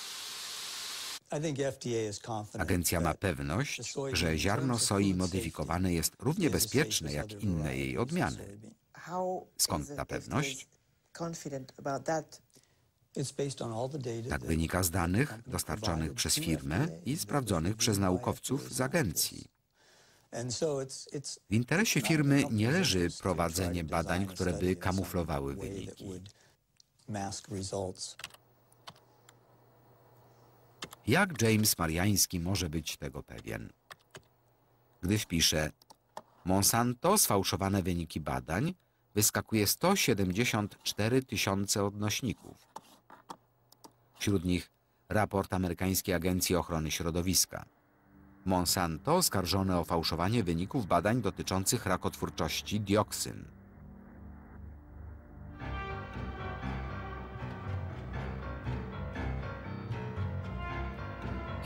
Agencja ma pewność, że ziarno soi modyfikowane jest równie bezpieczne jak inne jej odmiany. Skąd ta pewność? Tak wynika z danych dostarczonych przez firmę i sprawdzonych przez naukowców z agencji. W interesie firmy nie leży prowadzenie badań, które by kamuflowały wyniki. Jak James Mariański może być tego pewien? Gdy wpisze Monsanto sfałszowane wyniki badań, wyskakuje 174 tysiące odnośników. Wśród nich raport amerykańskiej Agencji Ochrony Środowiska. Monsanto oskarżone o fałszowanie wyników badań dotyczących rakotwórczości dioksyn.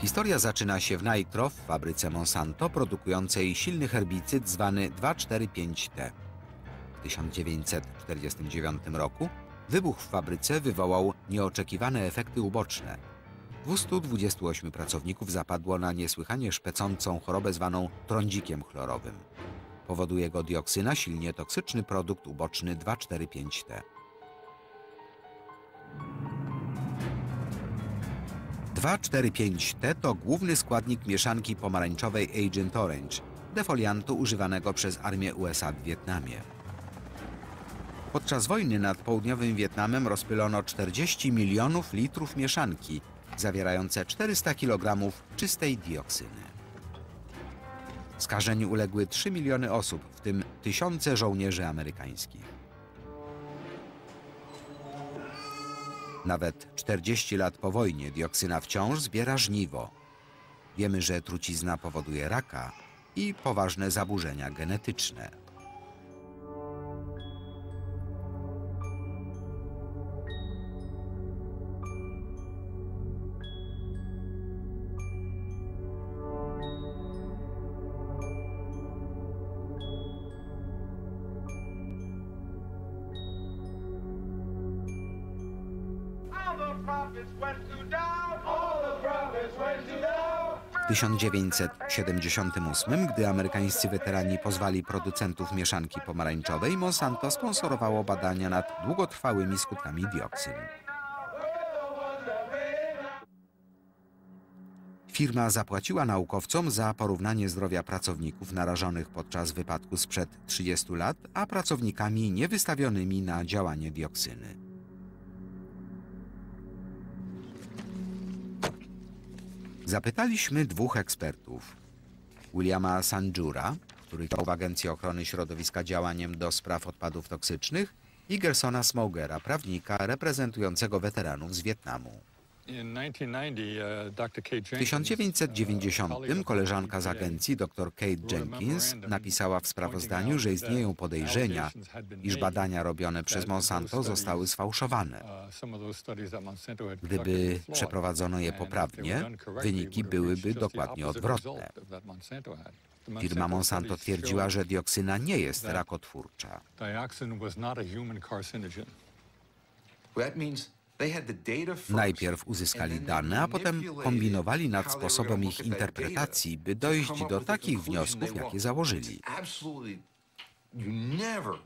Historia zaczyna się w Nitro, w fabryce Monsanto, produkującej silny herbicyd zwany 2,4,5-T. W 1949 roku wybuch w fabryce wywołał nieoczekiwane efekty uboczne. 228 pracowników zapadło na niesłychanie szpecącą chorobę zwaną trądzikiem chlorowym. Powoduje go dioksyna, silnie toksyczny produkt uboczny 2,4,5-T. 2,4,5-T to główny składnik mieszanki pomarańczowej Agent Orange, defoliantu używanego przez armię USA w Wietnamie. Podczas wojny nad południowym Wietnamem rozpylono 40 milionów litrów mieszanki, zawierające 400 kg czystej dioksyny. Skażeniu uległy 3 miliony osób, w tym tysiące żołnierzy amerykańskich. Nawet 40 lat po wojnie dioksyna wciąż zbiera żniwo. Wiemy, że trucizna powoduje raka i poważne zaburzenia genetyczne. 1978, gdy amerykańscy weterani pozwali producentów mieszanki pomarańczowej, Monsanto sponsorowało badania nad długotrwałymi skutkami dioksyn. Firma zapłaciła naukowcom za porównanie zdrowia pracowników narażonych podczas wypadku sprzed 30 lat, a pracownikami niewystawionymi na działanie dioksyny. Zapytaliśmy dwóch ekspertów. Williama Sanjura, który działał w Agencji Ochrony Środowiska działaniem do spraw odpadów toksycznych i Gersona Smogera, prawnika reprezentującego weteranów z Wietnamu. W 1990 koleżanka z agencji dr Kate Jenkins napisała w sprawozdaniu, że istnieją podejrzenia, iż badania robione przez Monsanto zostały sfałszowane. Gdyby przeprowadzono je poprawnie, wyniki byłyby dokładnie odwrotne. Firma Monsanto twierdziła, że dioksyna nie jest rakotwórcza. Najpierw uzyskali dane, a potem kombinowali nad sposobem ich interpretacji, by dojść do takich wniosków, jakie założyli.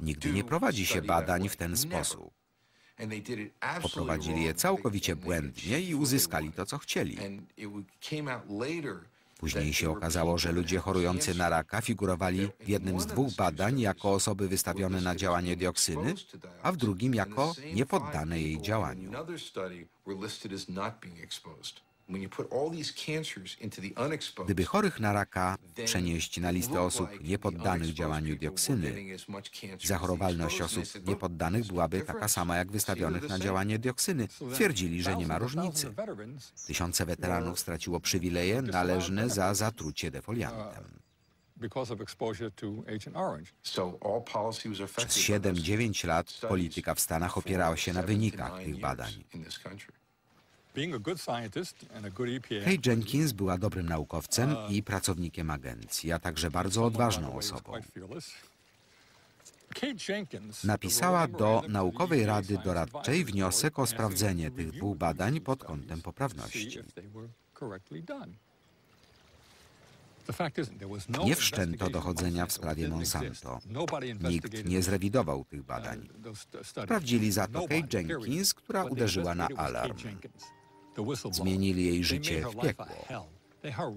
Nigdy nie prowadzi się badań w ten sposób. Poprowadzili je całkowicie błędnie i uzyskali to, co chcieli. Później się okazało, że ludzie chorujący na raka figurowali w jednym z dwóch badań jako osoby wystawione na działanie dioksyny, a w drugim jako niepoddane jej działaniu. Gdyby chorych na raka przenieść na listę osób niepoddanych działaniu dioksyny, zachorowalność osób niepoddanych byłaby taka sama jak wystawionych na działanie dioksyny. Twierdzili, że nie ma różnicy. Tysiące weteranów straciło przywileje należne za zatrucie defoliantem. Przez 7-9 lat polityka w Stanach opierała się na wynikach tych badań. Kay Jenkins była dobrym naukowcem i pracownikiem agencji, a także bardzo odważną osobą. Napisała do Naukowej Rady Doradczej wniosek o sprawdzenie tych dwóch badań pod kątem poprawności. Nie wszczęto dochodzenia w sprawie Monsanto. Nikt nie zrewidował tych badań. Sprawdzili za to Kay Jenkins, która uderzyła na alarm. Zmienili jej życie w piekło.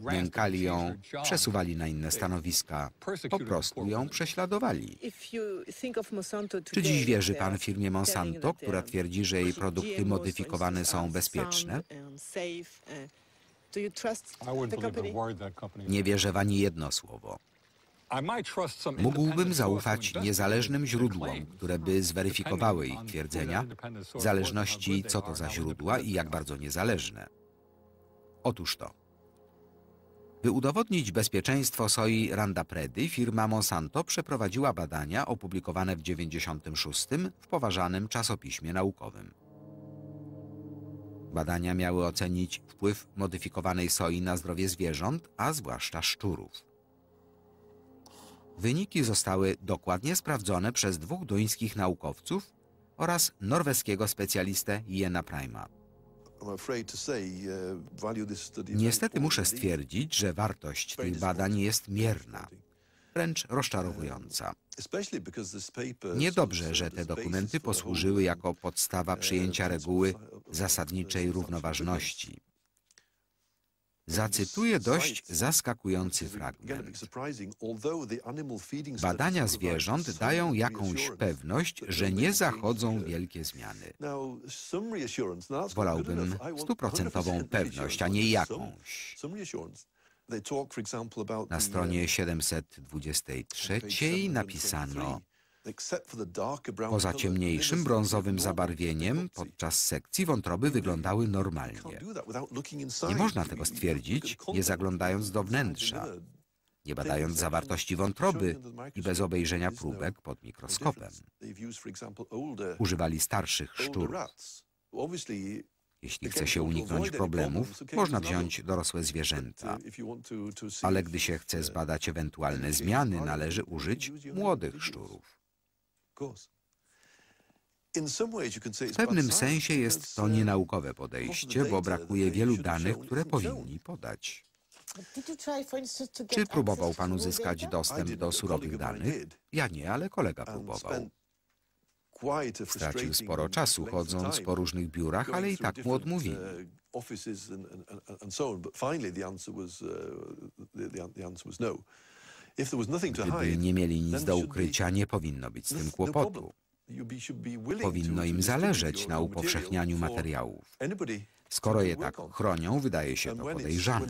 Nękali ją, przesuwali na inne stanowiska, po prostu ją prześladowali. Czy dziś wierzy pan firmie Monsanto, która twierdzi, że jej produkty modyfikowane są bezpieczne? Nie wierzę w ani jedno słowo. Mógłbym zaufać niezależnym źródłom, które by zweryfikowały ich twierdzenia, w zależności co to za źródła i jak bardzo niezależne. Otóż to. By udowodnić bezpieczeństwo soi Randapredy, firma Monsanto przeprowadziła badania opublikowane w 1996 w poważanym czasopiśmie naukowym. Badania miały ocenić wpływ modyfikowanej soi na zdrowie zwierząt, a zwłaszcza szczurów. Wyniki zostały dokładnie sprawdzone przez dwóch duńskich naukowców oraz norweskiego specjalistę Jena Prima. Niestety muszę stwierdzić, że wartość tych badań jest mierna, wręcz rozczarowująca. Niedobrze, że te dokumenty posłużyły jako podstawa przyjęcia reguły zasadniczej równoważności. Zacytuję dość zaskakujący fragment. Badania zwierząt dają jakąś pewność, że nie zachodzą wielkie zmiany. Wolałbym stuprocentową pewność, a nie jakąś. Na stronie 723 napisano Poza ciemniejszym brązowym zabarwieniem podczas sekcji wątroby wyglądały normalnie. Nie można tego stwierdzić, nie zaglądając do wnętrza, nie badając zawartości wątroby i bez obejrzenia próbek pod mikroskopem. Używali starszych szczurów. Jeśli chce się uniknąć problemów, można wziąć dorosłe zwierzęta, ale gdy się chce zbadać ewentualne zmiany, należy użyć młodych szczurów. W pewnym sensie jest to nienaukowe podejście, bo brakuje wielu danych, które powinni podać. Czy próbował pan uzyskać dostęp do surowych danych? Ja nie, ale kolega próbował. Stracił sporo czasu chodząc po różnych biurach, ale i tak mu odmówili. Gdyby nie mieli nic do ukrycia, nie powinno być z tym kłopotu. Powinno im zależeć na upowszechnianiu materiałów. Skoro je tak chronią, wydaje się to podejrzane.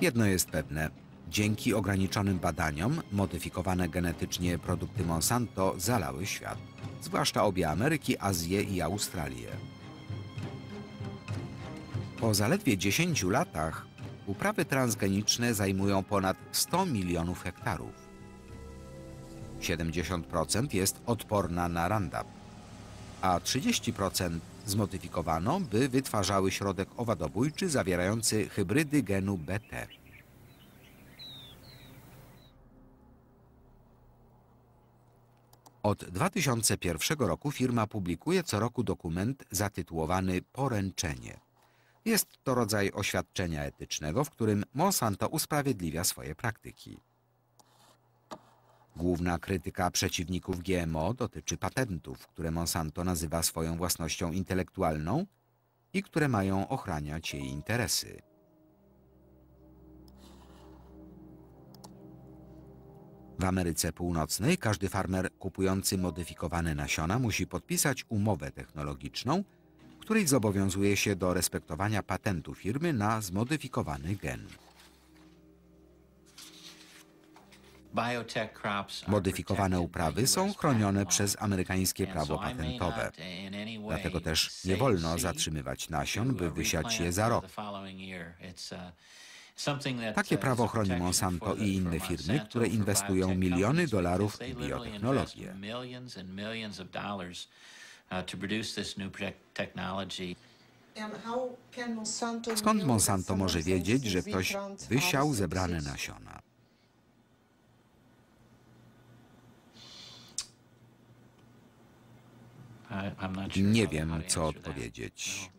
Jedno jest pewne. Dzięki ograniczonym badaniom modyfikowane genetycznie produkty Monsanto zalały świat, zwłaszcza obie Ameryki, Azję i Australię. Po zaledwie 10 latach uprawy transgeniczne zajmują ponad 100 milionów hektarów. 70% jest odporna na Roundup, a 30% zmodyfikowano, by wytwarzały środek owadobójczy zawierający hybrydy genu BT. Od 2001 roku firma publikuje co roku dokument zatytułowany Poręczenie. Jest to rodzaj oświadczenia etycznego, w którym Monsanto usprawiedliwia swoje praktyki. Główna krytyka przeciwników GMO dotyczy patentów, które Monsanto nazywa swoją własnością intelektualną i które mają ochraniać jej interesy. W Ameryce Północnej każdy farmer kupujący modyfikowane nasiona musi podpisać umowę technologiczną, której zobowiązuje się do respektowania patentu firmy na zmodyfikowany gen. Modyfikowane uprawy są chronione przez amerykańskie prawo patentowe. Dlatego też nie wolno zatrzymywać nasion, by wysiać je za rok. Takie prawo chroni Monsanto i inne firmy, które inwestują miliony dolarów w biotechnologię. Skąd Monsanto może wiedzieć, że ktoś wysiał zebrane nasiona? Nie wiem, co odpowiedzieć.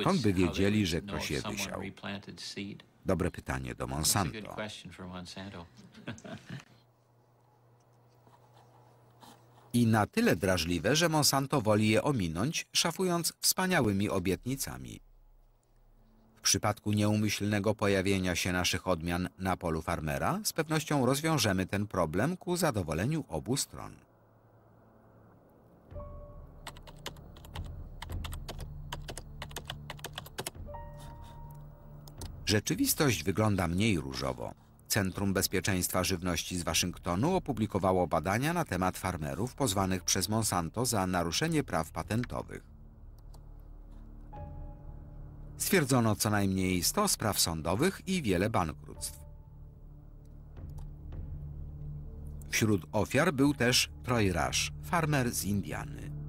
Skąd by wiedzieli, że ktoś je wysiał? Dobre pytanie do Monsanto. I na tyle drażliwe, że Monsanto woli je ominąć, szafując wspaniałymi obietnicami. W przypadku nieumyślnego pojawienia się naszych odmian na polu farmera, z pewnością rozwiążemy ten problem ku zadowoleniu obu stron. Rzeczywistość wygląda mniej różowo. Centrum Bezpieczeństwa Żywności z Waszyngtonu opublikowało badania na temat farmerów pozwanych przez Monsanto za naruszenie praw patentowych. Stwierdzono co najmniej 100 spraw sądowych i wiele bankructw. Wśród ofiar był też Troy Rush, farmer z Indiany.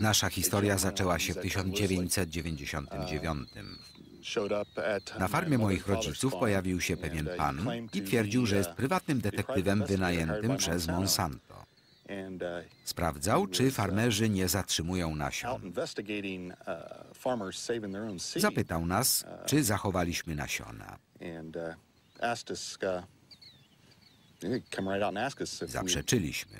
Nasza historia zaczęła się w 1999. Na farmie moich rodziców pojawił się pewien pan i twierdził, że jest prywatnym detektywem wynajętym przez Monsanto. Sprawdzał, czy farmerzy nie zatrzymują nasion. Zapytał nas, czy zachowaliśmy nasiona. Zaprzeczyliśmy.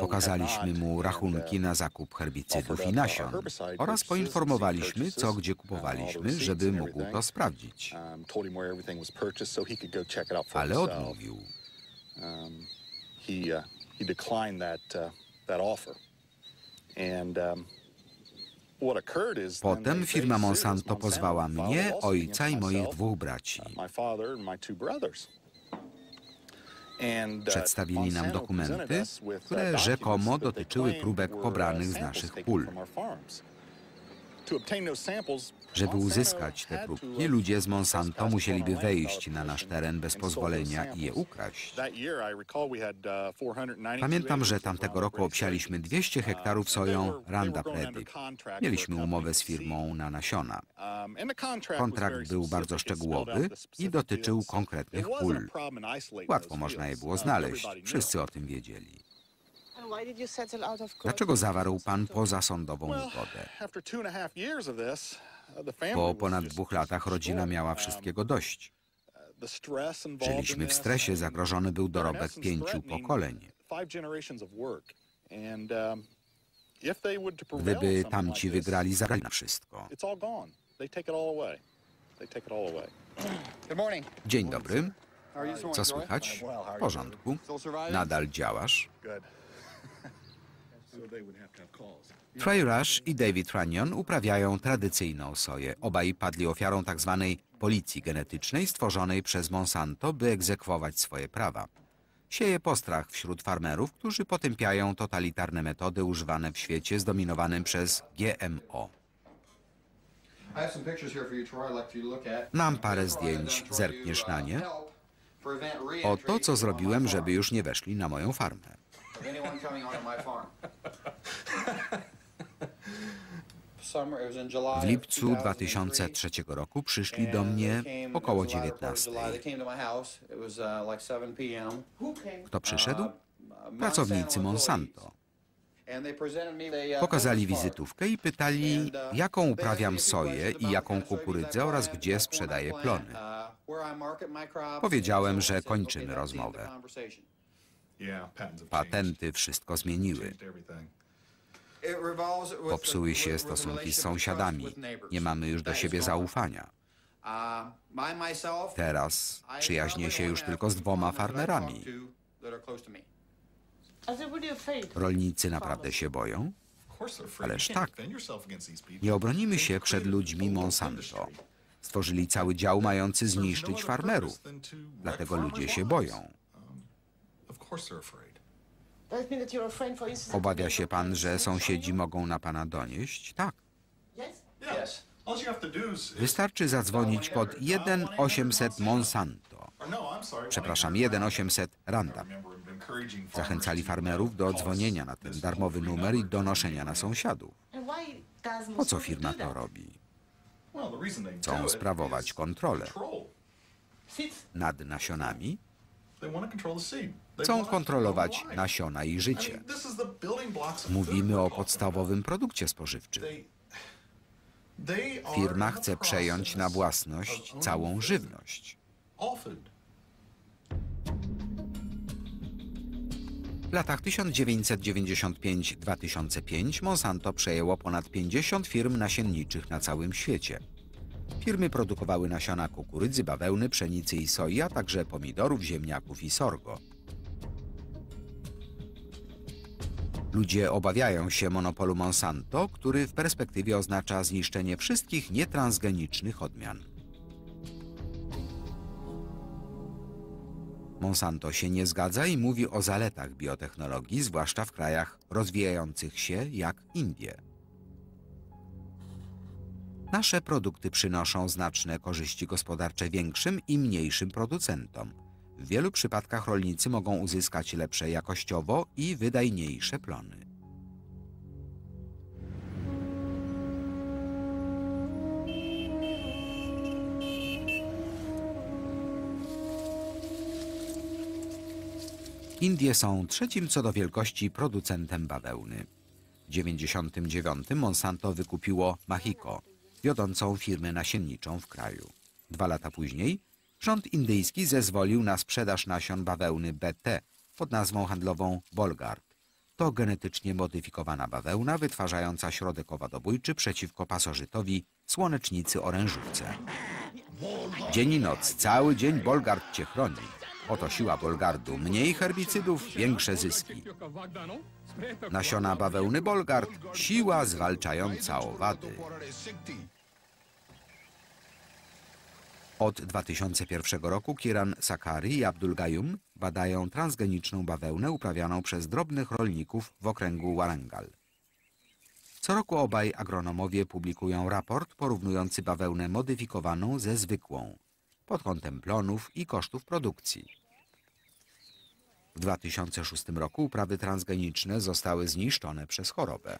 Pokazaliśmy mu rachunki na zakup herbicydów i nasion oraz poinformowaliśmy, co gdzie kupowaliśmy, żeby mógł to sprawdzić. Ale odmówił. Potem firma Monsanto pozwała mnie, ojca i moich dwóch braci. Przedstawili nam dokumenty, które rzekomo dotyczyły próbek pobranych z naszych pól. Żeby uzyskać te próbki, ludzie z Monsanto musieliby wejść na nasz teren bez pozwolenia i je ukraść. Pamiętam, że tamtego roku obsialiśmy 200 hektarów soją Roundup Ready. Mieliśmy umowę z firmą na nasiona. Kontrakt był bardzo szczegółowy i dotyczył konkretnych pól. Łatwo można je było znaleźć, wszyscy o tym wiedzieli. Dlaczego zawarł pan pozasądową ugodę? Po ponad dwóch latach rodzina miała wszystkiego dość. Żyliśmy w stresie, zagrożony był dorobek pięciu pokoleń. Gdyby tamci wygrali, zabrali wszystko. Dzień dobry. Co słychać? W porządku. Nadal działasz? Trey Rush i David Runyon uprawiają tradycyjną soję. Obaj padli ofiarą tzw. policji genetycznej stworzonej przez Monsanto, by egzekwować swoje prawa. Sieje postrach wśród farmerów, którzy potępiają totalitarne metody używane w świecie zdominowanym przez GMO. Mam parę zdjęć, zerkniesz na nie? O co zrobiłem, żeby już nie weszli na moją farmę. W lipcu 2003 roku przyszli do mnie około 19. Kto przyszedł? Pracownicy Monsanto. Pokazali wizytówkę i pytali, jaką uprawiam soję i jaką kukurydzę oraz gdzie sprzedaję plony. Powiedziałem, że kończymy rozmowę. Patenty wszystko zmieniły. Popsuły się stosunki z sąsiadami. Nie mamy już do siebie zaufania. Teraz przyjaźnię się już tylko z dwoma farmerami. Rolnicy naprawdę się boją? Ależ tak. Nie obronimy się przed ludźmi Monsanto. Stworzyli cały dział mający zniszczyć farmerów. Dlatego ludzie się boją. Obawia się pan, że sąsiedzi mogą na pana donieść? Tak. Wystarczy zadzwonić pod 1-800 Monsanto. Przepraszam, 1-800 Roundup. Zachęcali farmerów do dzwonienia na ten darmowy numer i donoszenia na sąsiadów. Po co firma to robi? Chcą sprawować kontrolę nad nasionami. Chcą kontrolować nasiona i życie. Mówimy o podstawowym produkcie spożywczym. Firma chce przejąć na własność całą żywność. W latach 1995-2005 Monsanto przejęło ponad 50 firm nasienniczych na całym świecie. Firmy produkowały nasiona kukurydzy, bawełny, pszenicy i soi, a także pomidorów, ziemniaków i sorgo. Ludzie obawiają się monopolu Monsanto, który w perspektywie oznacza zniszczenie wszystkich nietransgenicznych odmian. Monsanto się nie zgadza i mówi o zaletach biotechnologii, zwłaszcza w krajach rozwijających się jak Indie. Nasze produkty przynoszą znaczne korzyści gospodarcze większym i mniejszym producentom. W wielu przypadkach rolnicy mogą uzyskać lepsze jakościowo i wydajniejsze plony. Indie są trzecim co do wielkości producentem bawełny. W 1999 Monsanto wykupiło Mahiko, wiodącą firmę nasienniczą w kraju. Dwa lata później rząd indyjski zezwolił na sprzedaż nasion bawełny BT pod nazwą handlową Bolgard. To genetycznie modyfikowana bawełna wytwarzająca środek owadobójczy przeciwko pasożytowi słonecznicy orężówce. Dzień i noc, cały dzień Bolgard cię chroni. Oto siła Bolgardu. Mniej herbicydów, większe zyski. Nasiona bawełny Bolgard. Siła zwalczająca owady. Od 2001 roku Kiran Sakari i Abdul Gayum badają transgeniczną bawełnę uprawianą przez drobnych rolników w okręgu Warangal. Co roku obaj agronomowie publikują raport porównujący bawełnę modyfikowaną ze zwykłą pod kątem plonów i kosztów produkcji. W 2006 roku uprawy transgeniczne zostały zniszczone przez chorobę.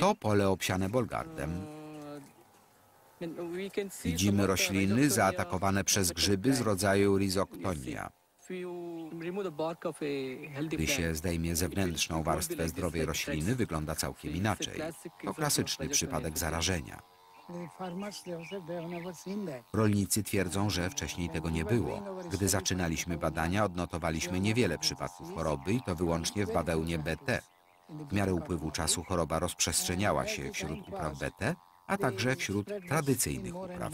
To pole obsiane bolgardem. Widzimy rośliny zaatakowane przez grzyby z rodzaju Rhizoctonia. Gdy się zdejmie zewnętrzną warstwę zdrowej rośliny, wygląda całkiem inaczej. To klasyczny przypadek zarażenia. Rolnicy twierdzą, że wcześniej tego nie było. Gdy zaczynaliśmy badania, odnotowaliśmy niewiele przypadków choroby i to wyłącznie w bawełnie BT. W miarę upływu czasu choroba rozprzestrzeniała się wśród upraw BT, a także wśród tradycyjnych upraw.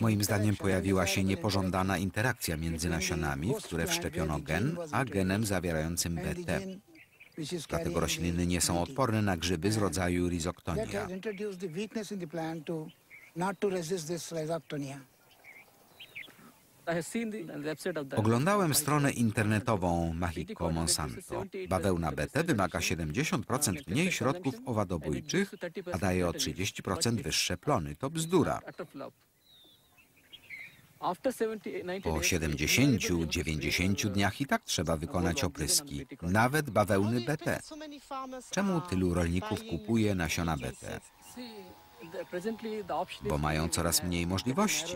Moim zdaniem pojawiła się niepożądana interakcja między nasionami, w które wszczepiono gen, a genem zawierającym BT. Dlatego rośliny nie są odporne na grzyby z rodzaju Rhizoctonia. Oglądałem stronę internetową Mahiko Monsanto. Bawełna BT wymaga 70% mniej środków owadobójczych, a daje o 30% wyższe plony. To bzdura. Po 70-90 dniach i tak trzeba wykonać opryski, nawet bawełny BT. Czemu tylu rolników kupuje nasiona BT? Bo mają coraz mniej możliwości.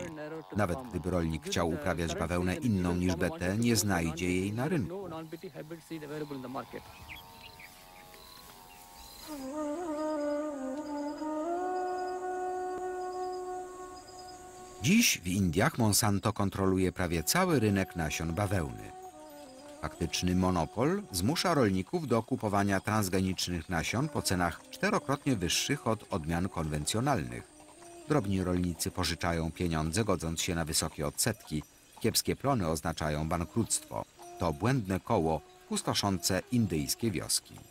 Nawet gdyby rolnik chciał uprawiać bawełnę inną niż BT, nie znajdzie jej na rynku. Dziś w Indiach Monsanto kontroluje prawie cały rynek nasion bawełny. Faktyczny monopol zmusza rolników do kupowania transgenicznych nasion po cenach czterokrotnie wyższych od odmian konwencjonalnych. Drobni rolnicy pożyczają pieniądze, godząc się na wysokie odsetki. Kiepskie plony oznaczają bankructwo. To błędne koło pustoszące indyjskie wioski.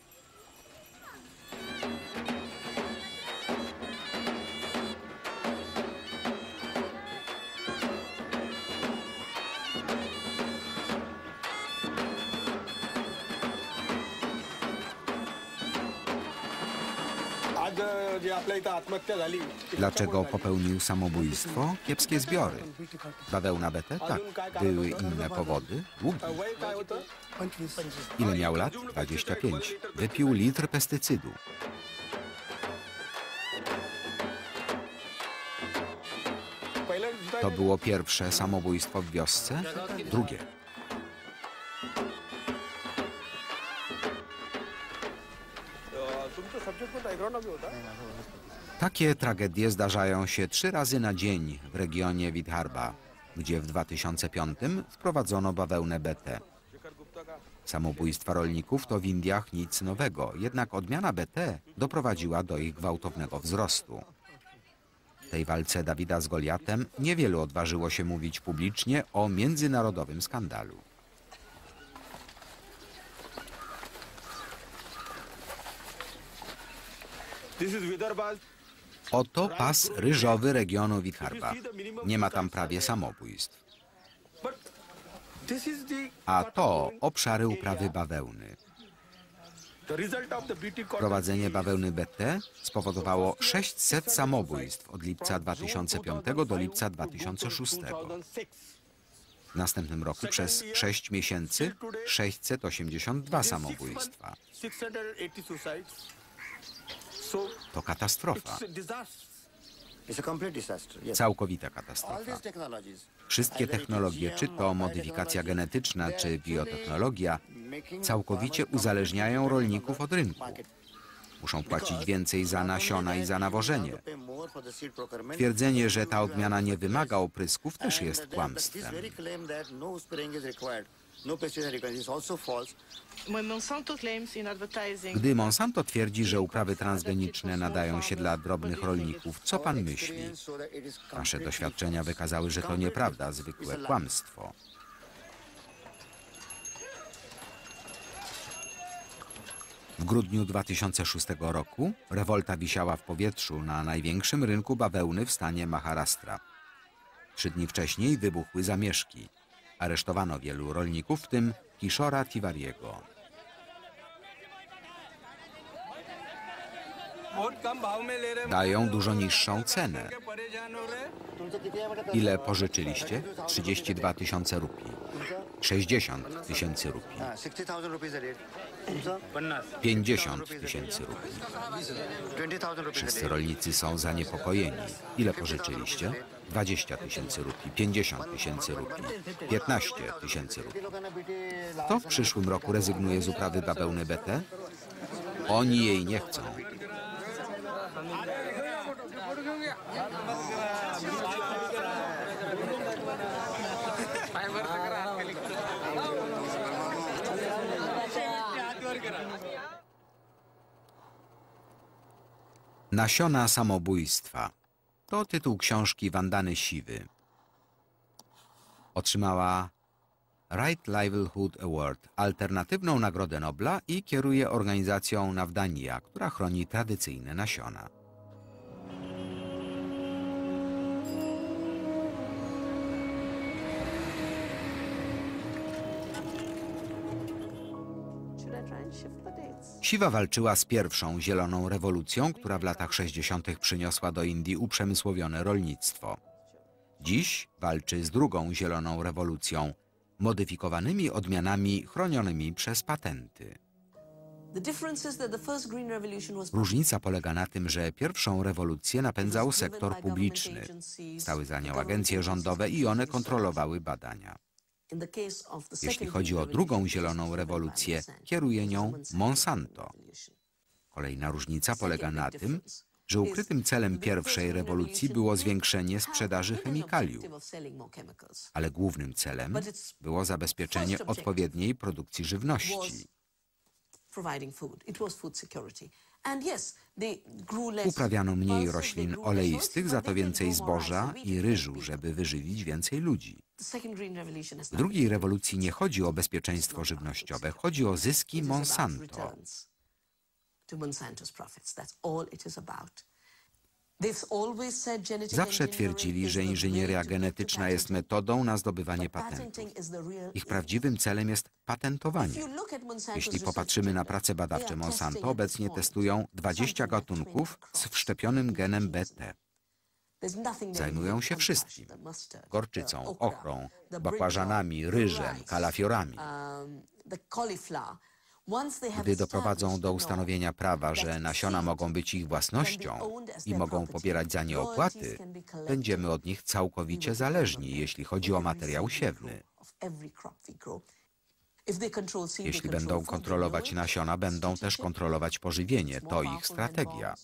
Dlaczego popełnił samobójstwo? Kiepskie zbiory. Bawełna BT? Tak. Były inne powody? Długi. Ile miał lat? 25. Wypił litr pestycydu. To było pierwsze samobójstwo w wiosce? Drugie. Takie tragedie zdarzają się trzy razy na dzień w regionie Vidharba, gdzie w 2005 wprowadzono bawełnę BT. Samobójstwa rolników to w Indiach nic nowego, jednak odmiana BT doprowadziła do ich gwałtownego wzrostu. W tej walce Dawida z Goliatem niewielu odważyło się mówić publicznie o międzynarodowym skandalu. Oto pas ryżowy regionu Vidharba. Nie ma tam prawie samobójstw. A to obszary uprawy bawełny. Prowadzenie bawełny BT spowodowało 600 samobójstw od lipca 2005 do lipca 2006. W następnym roku przez 6 miesięcy 682 samobójstwa. To katastrofa. Całkowita katastrofa. Wszystkie technologie, czy to modyfikacja genetyczna, czy biotechnologia, całkowicie uzależniają rolników od rynku. Muszą płacić więcej za nasiona i za nawożenie. Twierdzenie, że ta odmiana nie wymaga oprysków, też jest kłamstwem. Gdy Monsanto twierdzi, że uprawy transgeniczne nadają się dla drobnych rolników, co pan myśli? Nasze doświadczenia wykazały, że to nieprawda, zwykłe kłamstwo. W grudniu 2006 roku rewolta wisiała w powietrzu na największym rynku bawełny w stanie Maharashtra. Trzy dni wcześniej wybuchły zamieszki. Aresztowano wielu rolników, w tym Kishora Tiwariego. Dają dużo niższą cenę. Ile pożyczyliście? 32 tysiące rupii. 60 tysięcy rupii. 50 tysięcy rupii. Wszyscy rolnicy są zaniepokojeni. Ile pożyczyliście? 20 tysięcy rupii, 50 tysięcy rupii, 15 tysięcy rupii. Kto w przyszłym roku rezygnuje z uprawy bawełny BT? Oni jej nie chcą. Nasiona samobójstwa. To tytuł książki Wandany Siwy. Otrzymała Right Livelihood Award, alternatywną Nagrodę Nobla i kieruje organizacją Navdania, która chroni tradycyjne nasiona. Siwa walczyła z pierwszą zieloną rewolucją, która w latach 60. przyniosła do Indii uprzemysłowione rolnictwo. Dziś walczy z drugą zieloną rewolucją, modyfikowanymi odmianami chronionymi przez patenty. Różnica polega na tym, że pierwszą rewolucję napędzał sektor publiczny. Stały za nią agencje rządowe i one kontrolowały badania. Jeśli chodzi o drugą zieloną rewolucję, kieruje nią Monsanto. Kolejna różnica polega na tym, że ukrytym celem pierwszej rewolucji było zwiększenie sprzedaży chemikaliów, ale głównym celem było zabezpieczenie odpowiedniej produkcji żywności. Uprawiano mniej roślin oleistych, za to więcej zboża i ryżu, żeby wyżywić więcej ludzi. W drugiej rewolucji nie chodzi o bezpieczeństwo żywnościowe, chodzi o zyski Monsanto. Zawsze twierdzili, że inżynieria genetyczna jest metodą na zdobywanie patentów. Ich prawdziwym celem jest patentowanie. Jeśli popatrzymy na prace badawcze Monsanto, obecnie testują 20 gatunków z wszczepionym genem BT. Zajmują się wszystkim. Gorczycą, ochrą, bakłażanami, ryżem, kalafiorami. Gdy doprowadzą do ustanowienia prawa, że nasiona mogą być ich własnością i mogą pobierać za nie opłaty, będziemy od nich całkowicie zależni, jeśli chodzi o materiał siewny. Jeśli będą kontrolować nasiona, będą też kontrolować pożywienie. To ich strategia.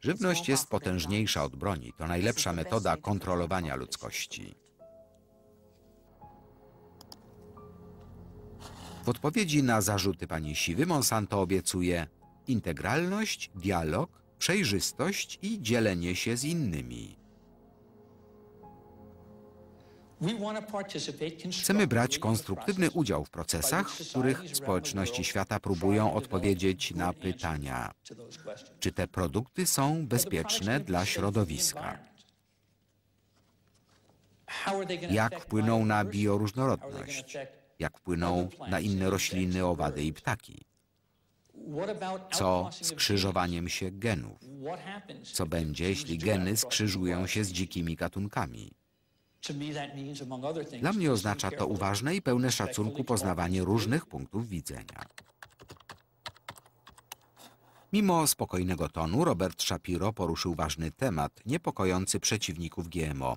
Żywność jest potężniejsza od broni. To najlepsza metoda kontrolowania ludzkości. W odpowiedzi na zarzuty pani Siwy Monsanto obiecuje integralność, dialog, przejrzystość i dzielenie się z innymi. Chcemy brać konstruktywny udział w procesach, w których społeczności świata próbują odpowiedzieć na pytania, czy te produkty są bezpieczne dla środowiska, jak wpłyną na bioróżnorodność, jak wpłyną na inne rośliny, owady i ptaki, co z krzyżowaniem się genów, co będzie, jeśli geny skrzyżują się z dzikimi gatunkami. Dla mnie oznacza to uważne i pełne szacunku poznawanie różnych punktów widzenia. Mimo spokojnego tonu, Robert Shapiro poruszył ważny temat niepokojący przeciwników GMO.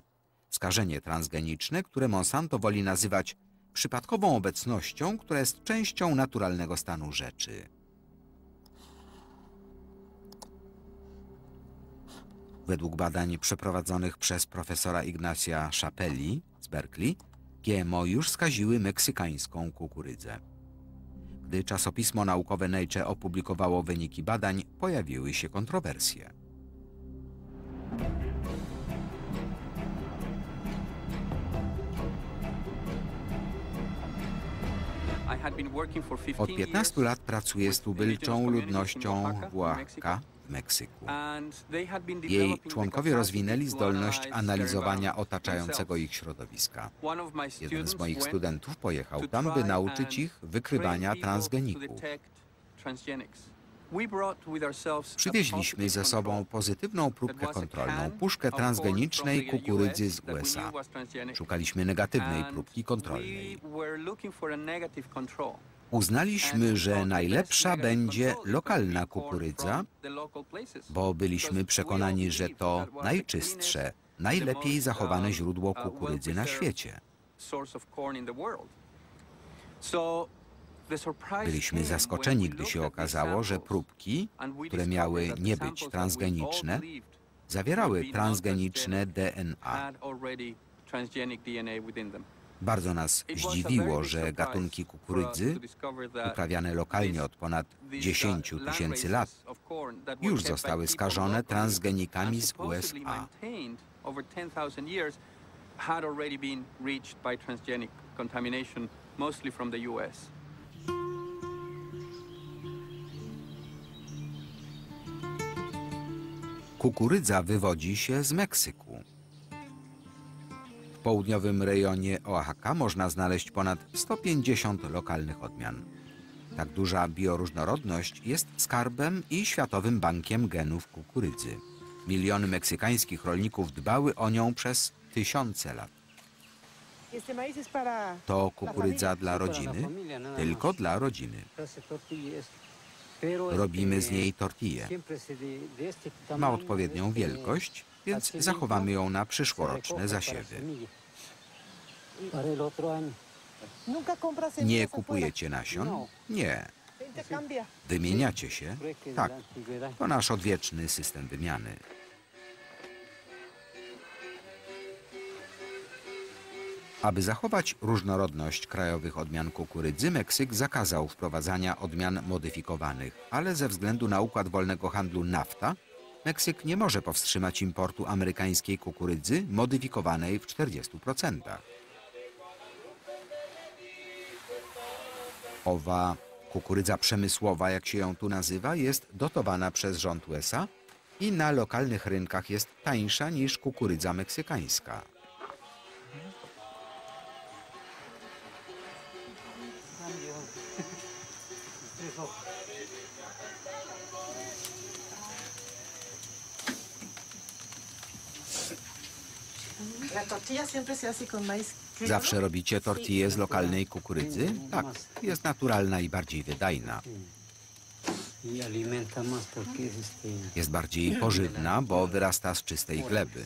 Skażenie transgeniczne, które Monsanto woli nazywać przypadkową obecnością, która jest częścią naturalnego stanu rzeczy. Według badań przeprowadzonych przez profesora Ignacia Chapelli z Berkeley, GMO już skaziły meksykańską kukurydzę. Gdy czasopismo naukowe Nature opublikowało wyniki badań, pojawiły się kontrowersje. Od 15 lat pracuję z tubylczą ludnością Oaxaca w Meksyku. Jej członkowie rozwinęli zdolność analizowania otaczającego ich środowiska. Jeden z moich studentów pojechał tam, by nauczyć ich wykrywania transgeników. Przywieźliśmy ze sobą pozytywną próbkę kontrolną, puszkę transgenicznej kukurydzy z USA. Szukaliśmy negatywnej próbki kontrolnej. Uznaliśmy, że najlepsza będzie lokalna kukurydza, bo byliśmy przekonani, że to najczystsze, najlepiej zachowane źródło kukurydzy na świecie. Byliśmy zaskoczeni, gdy się okazało, że próbki, które miały nie być transgeniczne, zawierały transgeniczne DNA. Bardzo nas zdziwiło, że gatunki kukurydzy, uprawiane lokalnie od ponad 10 tysięcy lat, już zostały skażone transgenikami z USA. had already been reached by transgenic contamination, mostly from the US. Kukurydza wywodzi się z Meksyku. W południowym rejonie Oaxaca można znaleźć ponad 150 lokalnych odmian. Tak duża bioróżnorodność jest skarbem i Światowym Bankiem Genów kukurydzy. Miliony meksykańskich rolników dbały o nią przez tysiące lat. To kukurydza dla rodziny, tylko dla rodziny. Robimy z niej tortille. Ma odpowiednią wielkość, więc zachowamy ją na przyszłoroczne zasiewy. Nie kupujecie nasion? Nie. Wymieniacie się? Tak. To nasz odwieczny system wymiany. Aby zachować różnorodność krajowych odmian kukurydzy, Meksyk zakazał wprowadzania odmian modyfikowanych, ale ze względu na układ wolnego handlu NAFTA, Meksyk nie może powstrzymać importu amerykańskiej kukurydzy modyfikowanej w 40%. Owa kukurydza przemysłowa, jak się ją tu nazywa, jest dotowana przez rząd USA i na lokalnych rynkach jest tańsza niż kukurydza meksykańska. Zawsze robicie tortillę z lokalnej kukurydzy? Tak, jest naturalna i bardziej wydajna. Jest bardziej pożywna, bo wyrasta z czystej gleby.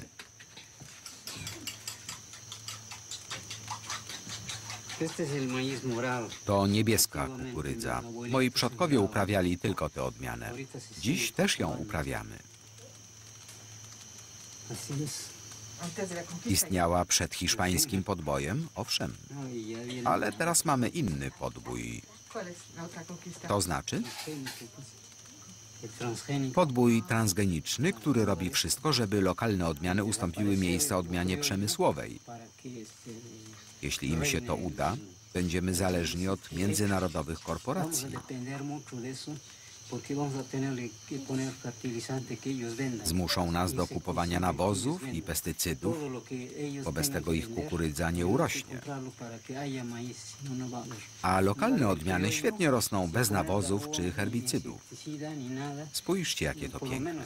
To niebieska kukurydza. Moi przodkowie uprawiali tylko tę odmianę. Dziś też ją uprawiamy. Istniała przed hiszpańskim podbojem, owszem, ale teraz mamy inny podbój. To znaczy? Podbój transgeniczny, który robi wszystko, żeby lokalne odmiany ustąpiły miejsca odmianie przemysłowej. Jeśli im się to uda, będziemy zależni od międzynarodowych korporacji. Zmuszą nas do kupowania nawozów i pestycydów, wobec tego ich kukurydza nie urośnie. A lokalne odmiany świetnie rosną bez nawozów czy herbicydów. Spójrzcie, jakie to piękne.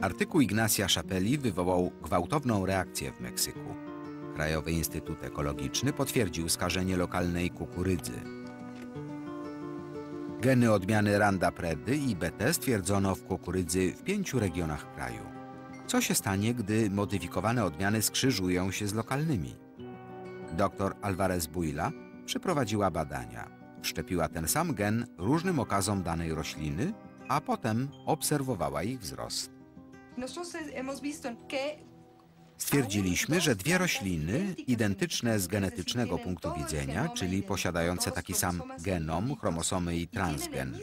Artykuł Ignacia Szapeli wywołał gwałtowną reakcję w Meksyku. Krajowy Instytut Ekologiczny potwierdził skażenie lokalnej kukurydzy. Geny odmiany Randa Predy i BT stwierdzono w kukurydzy w pięciu regionach kraju. Co się stanie, gdy modyfikowane odmiany skrzyżują się z lokalnymi? Dr Alvarez Buila przeprowadziła badania. Wszczepiła ten sam gen różnym okazom danej rośliny, a potem obserwowała ich wzrost. Stwierdziliśmy, że dwie rośliny, identyczne z genetycznego punktu widzenia, czyli posiadające taki sam genom, chromosomy i transgen.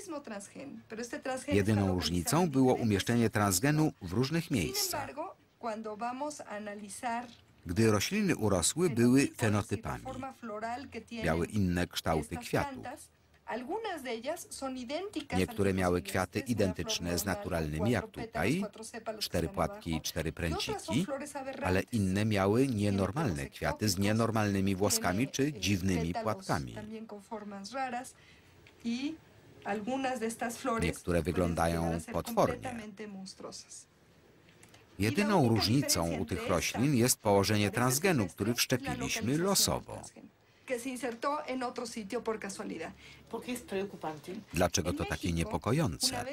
Jedyną różnicą było umieszczenie transgenu w różnych miejscach. Gdy rośliny urosły, były fenotypami. Miały inne kształty kwiatów. Niektóre miały kwiaty identyczne z naturalnymi, jak tutaj, cztery płatki i cztery pręciki, ale inne miały nienormalne kwiaty z nienormalnymi włoskami czy dziwnymi płatkami. Niektóre wyglądają potwornie. Jedyną różnicą u tych roślin jest położenie transgenu, który wszczepiliśmy losowo. Dlaczego to takie niepokojące?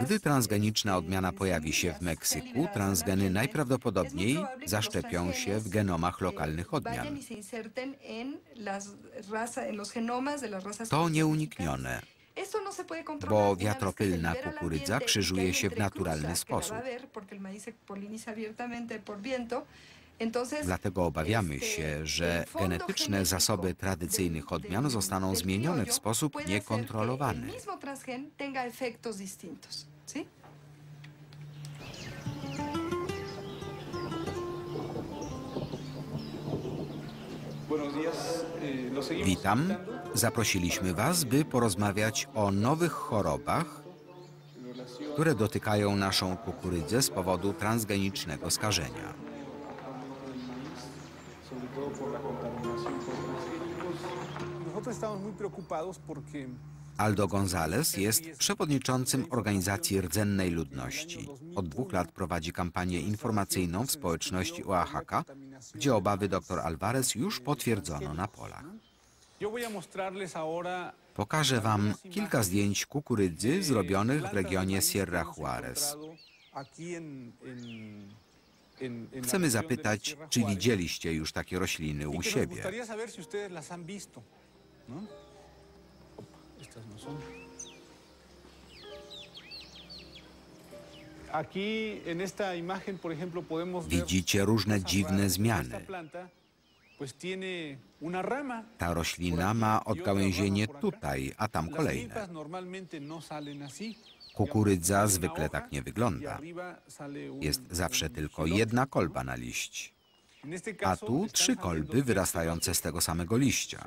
Gdy transgeniczna odmiana pojawi się w Meksyku, transgeny najprawdopodobniej zaszczepią się w genomach lokalnych odmian. To nieuniknione, bo wiatropylna kukurydza krzyżuje się w naturalny sposób. Dlatego obawiamy się, że genetyczne zasoby tradycyjnych odmian zostaną zmienione w sposób niekontrolowany. Witam. Zaprosiliśmy Was, by porozmawiać o nowych chorobach, które dotykają naszą kukurydzę z powodu transgenicznego skażenia. Aldo González jest przewodniczącym organizacji Rdzennej Ludności. Od dwóch lat prowadzi kampanię informacyjną w społeczności Oaxaca, gdzie obawy dr Alvarez już potwierdzono na polach. Pokażę Wam kilka zdjęć kukurydzy zrobionych w regionie Sierra Juarez. Chcemy zapytać, czy widzieliście już takie rośliny u siebie. Widzicie różne dziwne zmiany. Ta roślina ma odgałęzienie tutaj, a tam kolejne. Kukurydza zwykle tak nie wygląda. Jest zawsze tylko jedna kolba na liść. A tu trzy kolby wyrastające z tego samego liścia.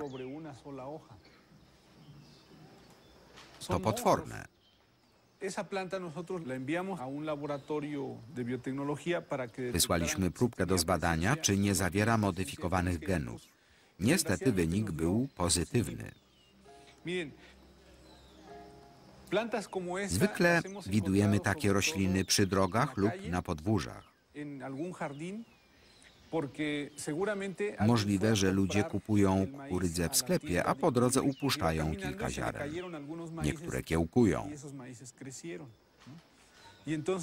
To potworne. Wysłaliśmy próbkę do zbadania, czy nie zawiera modyfikowanych genów. Niestety wynik był pozytywny. Zwykle widujemy takie rośliny przy drogach lub na podwórzach. Możliwe, że ludzie kupują kukurydzę w sklepie, a po drodze upuszczają kilka ziaren. Niektóre kiełkują.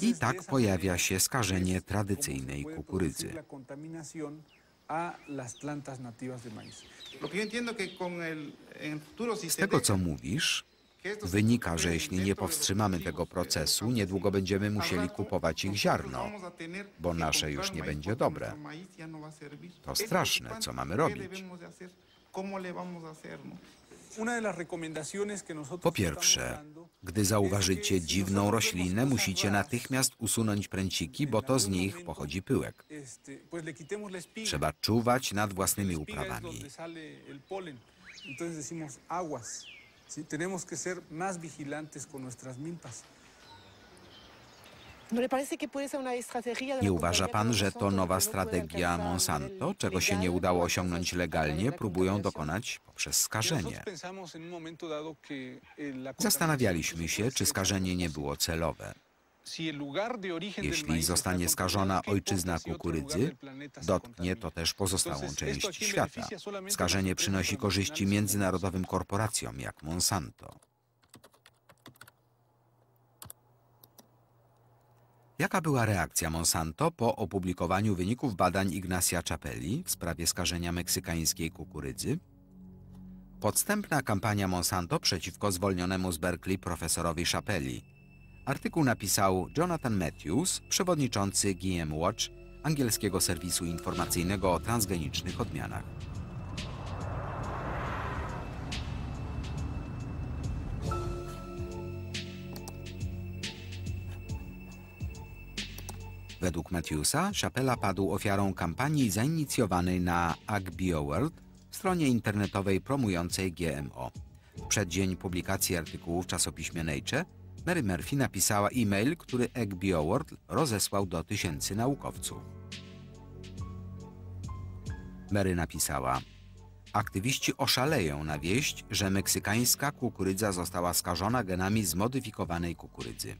I tak pojawia się skażenie tradycyjnej kukurydzy. Z tego, co mówisz, Wynika, że jeśli nie powstrzymamy tego procesu, niedługo będziemy musieli kupować ich ziarno, bo nasze już nie będzie dobre. To straszne, co mamy robić. Po pierwsze, gdy zauważycie dziwną roślinę, musicie natychmiast usunąć pręciki, bo to z nich pochodzi pyłek. Trzeba czuwać nad własnymi uprawami. Tenemos que ser más vigilantes con nuestras milpas. Nie uważa pan, że to nowa strategia Monsanto, czego się nie udało osiągnąć legalnie, próbują dokonać poprzez skażenie? Zastanawialiśmy się, czy skażenie nie było celowe. Jeśli zostanie skażona ojczyzna kukurydzy, dotknie to też pozostałą część świata. Skażenie przynosi korzyści międzynarodowym korporacjom jak Monsanto. Jaka była reakcja Monsanto po opublikowaniu wyników badań Ignacia Czapeli w sprawie skażenia meksykańskiej kukurydzy? Podstępna kampania Monsanto przeciwko zwolnionemu z Berkeley profesorowi Chapeli. Artykuł napisał Jonathan Matthews, przewodniczący GM Watch, angielskiego serwisu informacyjnego o transgenicznych odmianach. Według Matthewsa Chapela padł ofiarą kampanii zainicjowanej na AgBioWorld, stronie internetowej promującej GMO. W przeddzień publikacji artykułu w czasopiśmie Nature Mary Murphy napisała e-mail, który AgBioWorld rozesłał do tysięcy naukowców. Mary napisała Aktywiści oszaleją na wieść, że meksykańska kukurydza została skażona genami zmodyfikowanej kukurydzy.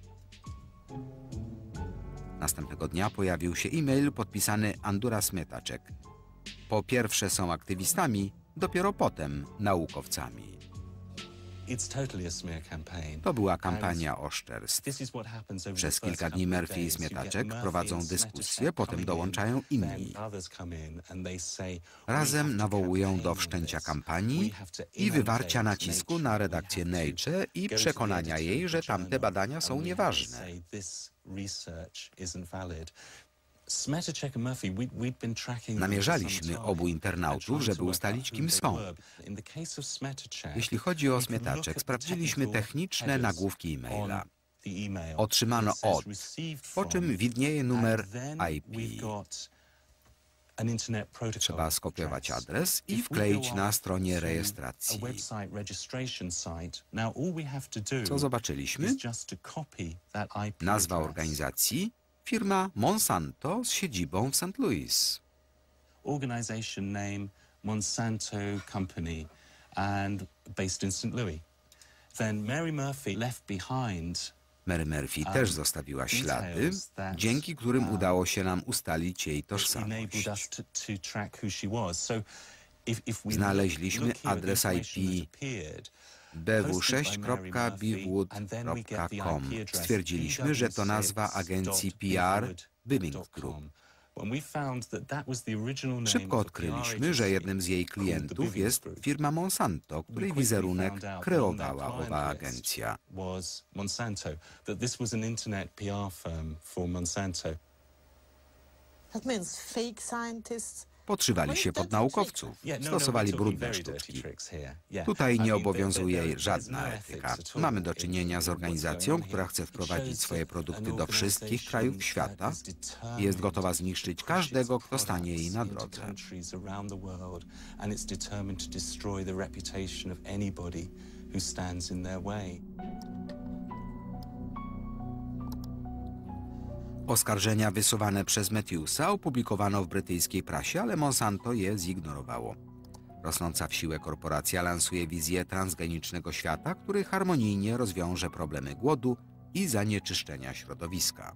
Następnego dnia pojawił się e-mail podpisany Andura Smetaczek. Po pierwsze są aktywistami, dopiero potem naukowcami. To była kampania oszczerstw. Przez kilka dni Murphy i Smietaczek prowadzą dyskusję, potem dołączają inni. Razem nawołują do wszczęcia kampanii i wywarcia nacisku na redakcję Nature i przekonania jej, że tamte badania są nieważne. Namierzaliśmy obu internautów, żeby ustalić, kim są. Jeśli chodzi o Smietaczek, sprawdziliśmy techniczne nagłówki e-maila. Otrzymano od, po czym widnieje numer IP. Trzeba skopiować adres i wkleić na stronie rejestracji. Co zobaczyliśmy? Nazwa organizacji firma Monsanto z siedzibą w St. Louis. Organization name Monsanto Company and based in St. Louis. Then Mary Murphy left behind Mary Murphy też zostawiła ślady, dzięki którym udało się nam ustalić jej tożsamość. Znaleźliśmy adres IP bw6.bigwood.com. Stwierdziliśmy, że to nazwa agencji PR Bimming Group. Szybko odkryliśmy, że jednym z jej klientów jest firma Monsanto, której wizerunek kreowała owa agencja. That means fake scientists Podszywali się pod naukowców, stosowali brudne sztuczki. Tutaj nie obowiązuje żadna etyka. Mamy do czynienia z organizacją, która chce wprowadzić swoje produkty do wszystkich krajów świata. i jest gotowa zniszczyć każdego, kto stanie jej na drodze. Oskarżenia wysuwane przez Matthewsa opublikowano w brytyjskiej prasie, ale Monsanto je zignorowało. Rosnąca w siłę korporacja lansuje wizję transgenicznego świata, który harmonijnie rozwiąże problemy głodu i zanieczyszczenia środowiska.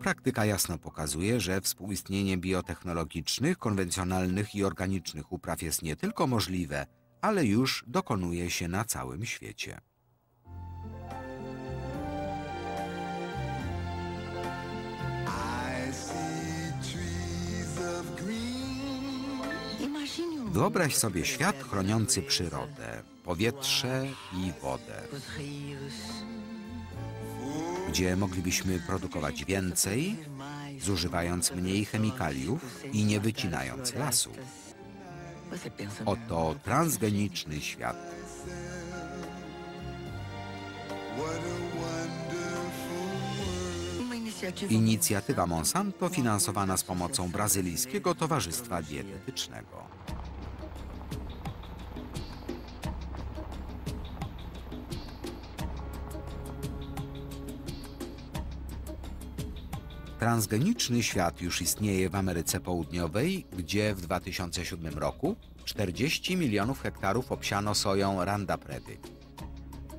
Praktyka jasno pokazuje, że współistnienie biotechnologicznych, konwencjonalnych i organicznych upraw jest nie tylko możliwe, ale już dokonuje się na całym świecie. Wyobraź sobie świat chroniący przyrodę, powietrze i wodę, gdzie moglibyśmy produkować więcej, zużywając mniej chemikaliów i nie wycinając lasu. Oto transgeniczny świat. Inicjatywa Monsanto finansowana z pomocą Brazylijskiego Towarzystwa Dietetycznego. Transgeniczny świat już istnieje w Ameryce Południowej, gdzie w 2007 roku 40 milionów hektarów obsiano soją Roundup Ready.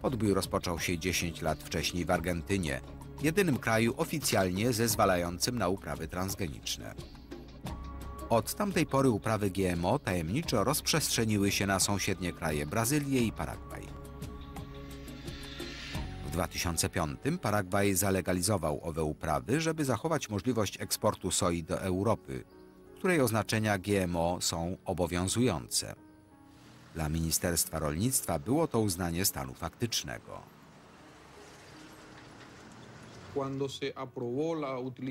Podbój rozpoczął się 10 lat wcześniej w Argentynie, jedynym kraju oficjalnie zezwalającym na uprawy transgeniczne. Od tamtej pory uprawy GMO tajemniczo rozprzestrzeniły się na sąsiednie kraje Brazylię i Paragwaj. W 2005 Paragwaj zalegalizował owe uprawy, żeby zachować możliwość eksportu soi do Europy, której oznaczenia GMO są obowiązujące. Dla Ministerstwa Rolnictwa było to uznanie stanu faktycznego.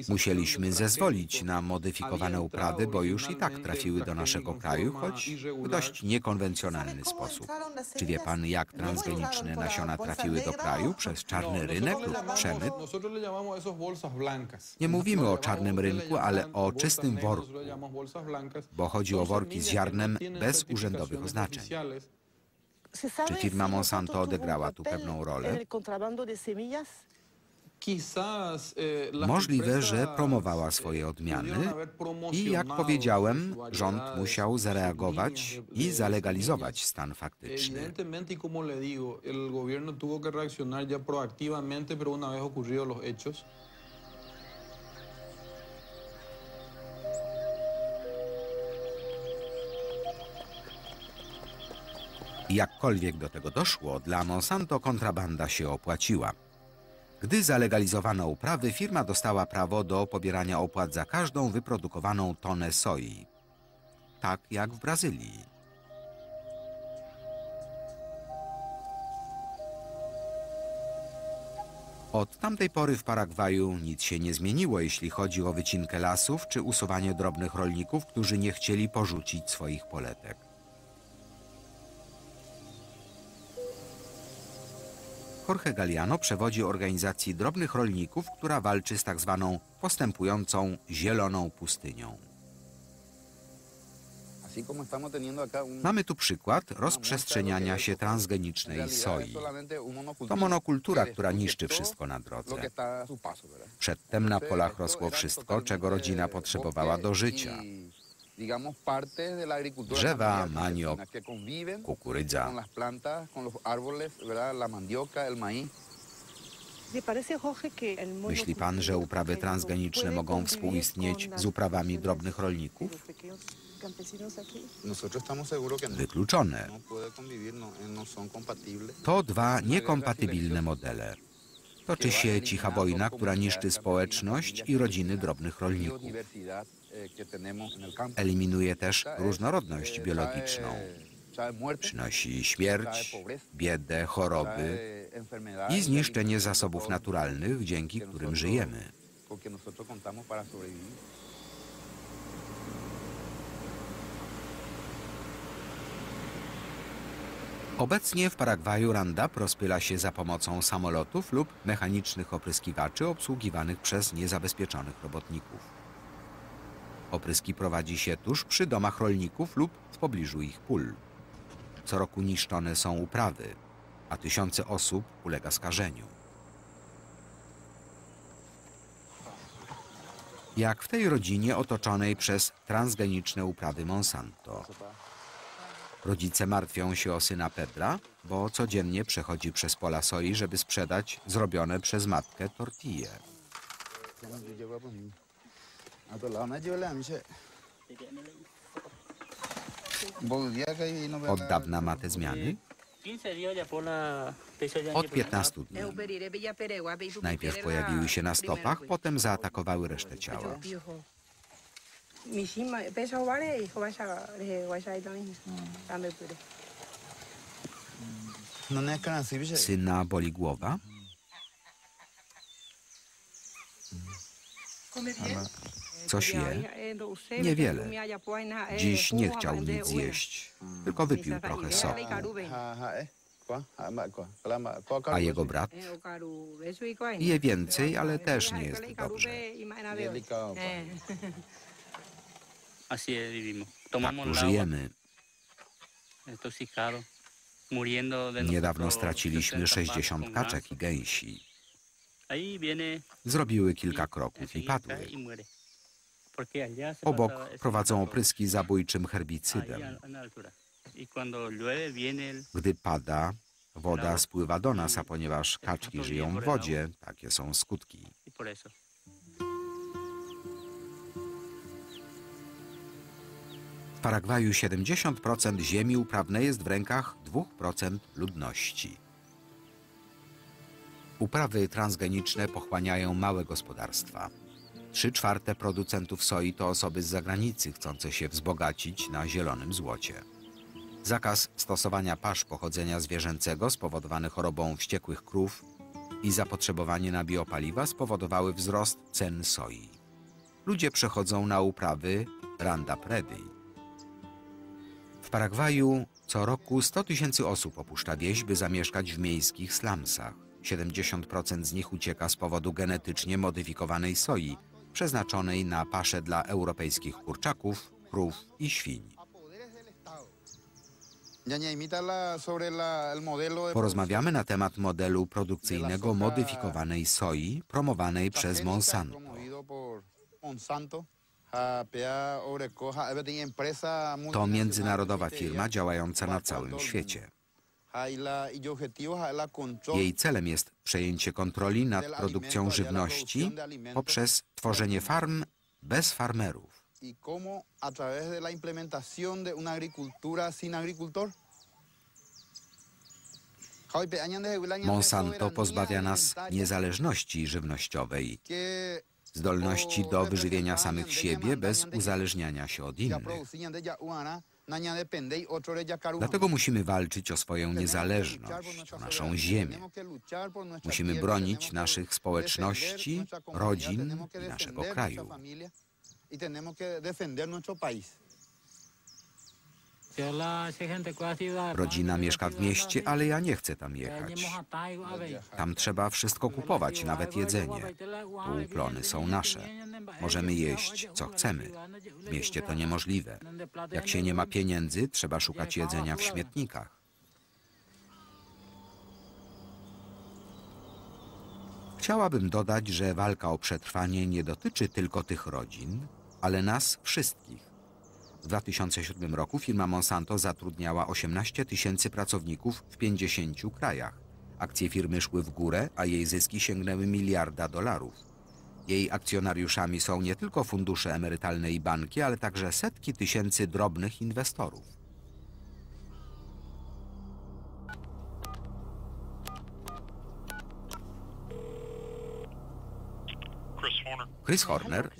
Musieliśmy zezwolić na modyfikowane uprawy, bo już i tak trafiły do naszego kraju, choć w dość niekonwencjonalny sposób. Czy wie pan, jak transgeniczne nasiona trafiły do kraju przez czarny rynek lub przemyt? Nie mówimy o czarnym rynku, ale o czystym worku, bo chodzi o worki z ziarnem bez urzędowych oznaczeń. Czy firma Monsanto odegrała tu pewną rolę? Możliwe, że promowała swoje odmiany i jak powiedziałem, rząd musiał zareagować i zalegalizować stan faktyczny. Jakkolwiek do tego doszło, dla Monsanto kontrabanda się opłaciła. Gdy zalegalizowano uprawy, firma dostała prawo do pobierania opłat za każdą wyprodukowaną tonę soi. Tak jak w Brazylii. Od tamtej pory w Paragwaju nic się nie zmieniło, jeśli chodzi o wycinkę lasów czy usuwanie drobnych rolników, którzy nie chcieli porzucić swoich poletek. Jorge Galliano przewodzi organizacji drobnych rolników, która walczy z tak zwaną postępującą zieloną pustynią. Mamy tu przykład rozprzestrzeniania się transgenicznej soi. To monokultura, która niszczy wszystko na drodze. Przedtem na polach rosło wszystko, czego rodzina potrzebowała do życia. Drzewa, maniok, kukurydza. Myśli pan, że uprawy transgeniczne mogą współistnieć z uprawami drobnych rolników? Wykluczone. To dwa niekompatybilne modele. Toczy się cicha wojna, która niszczy społeczność i rodziny drobnych rolników. Eliminuje też różnorodność biologiczną. Przynosi śmierć, biedę, choroby i zniszczenie zasobów naturalnych, dzięki którym żyjemy. Obecnie w Paragwaju Roundup rozpyla się za pomocą samolotów lub mechanicznych opryskiwaczy obsługiwanych przez niezabezpieczonych robotników. Opryski prowadzi się tuż przy domach rolników lub w pobliżu ich pól. Co roku niszczone są uprawy, a tysiące osób ulega skażeniu. Jak w tej rodzinie otoczonej przez transgeniczne uprawy Monsanto. Rodzice martwią się o syna Pedra, bo codziennie przechodzi przez pola soi, żeby sprzedać zrobione przez matkę tortille. Od dawna ma te zmiany? Od 15 dni. Najpierw pojawiły się na stopach, potem zaatakowały resztę ciała. tambe pure Syna boli głowa? Coś je? Niewiele. Dziś nie chciał nic zjeść, tylko wypił trochę soku. A jego brat? Je więcej, ale też nie jest dobrze. Tak tu żyjemy. Niedawno straciliśmy 60 patos 60 con kaczek i gęsi. Zrobiły kilka kroków i padły. Obok prowadzą opryski zabójczym herbicydem. Y Gdy pada, woda spływa do nas, a ponieważ kaczki żyją w wodzie, takie są skutki. y. W Paragwaju 70% ziemi uprawnej jest w rękach 2% ludności. Uprawy transgeniczne pochłaniają małe gospodarstwa. Trzy czwarte producentów soi to osoby z zagranicy chcące się wzbogacić na zielonym złocie. Zakaz stosowania pasz pochodzenia zwierzęcego spowodowany chorobą wściekłych krów i zapotrzebowanie na biopaliwa spowodowały wzrost cen soi. Ludzie przechodzą na uprawy Randa Predy. W Paragwaju co roku 100 tysięcy osób opuszcza wieś, by zamieszkać w miejskich slumsach. 70% z nich ucieka z powodu genetycznie modyfikowanej soi, przeznaczonej na pasze dla europejskich kurczaków, krów i świń. Porozmawiamy na temat modelu produkcyjnego modyfikowanej soi promowanej przez Monsanto. To międzynarodowa firma działająca na całym świecie. Jej celem jest przejęcie kontroli nad produkcją żywności poprzez tworzenie farm bez farmerów. y. Monsanto pozbawia nas niezależności żywnościowej, zdolności do wyżywienia samych siebie bez uzależniania się od innych. Dlatego musimy walczyć o swoją niezależność, o naszą ziemię. Musimy bronić naszych społeczności, rodzin i naszego kraju. Rodzina mieszka w mieście, ale ja nie chcę tam jechać. Tam trzeba wszystko kupować, nawet jedzenie. Tu plony są nasze. Możemy jeść, co chcemy. W mieście to niemożliwe. Jak się nie ma pieniędzy, trzeba szukać jedzenia w śmietnikach. Chciałabym dodać, że walka o przetrwanie nie dotyczy tylko tych rodzin, ale nas wszystkich. W 2007 roku firma Monsanto zatrudniała 18 tysięcy pracowników w 50 krajach. Akcje firmy szły w górę, a jej zyski sięgnęły miliarda dolarów. Jej akcjonariuszami są nie tylko fundusze emerytalne i banki, ale także setki tysięcy drobnych inwestorów. Chris Horner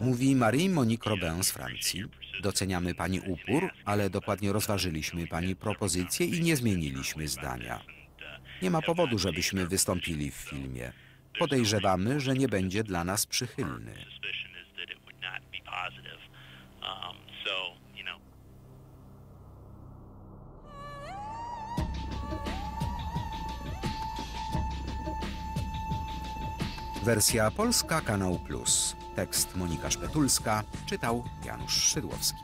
Mówi Marie-Monique Robin z Francji. Doceniamy pani upór, ale dokładnie rozważyliśmy pani propozycję i nie zmieniliśmy zdania. Nie ma powodu, żebyśmy wystąpili w filmie. Podejrzewamy, że nie będzie dla nas przychylny. Wersja polska Kanał Plus. Tekst Monika Szpetulska czytał Janusz Szydłowski.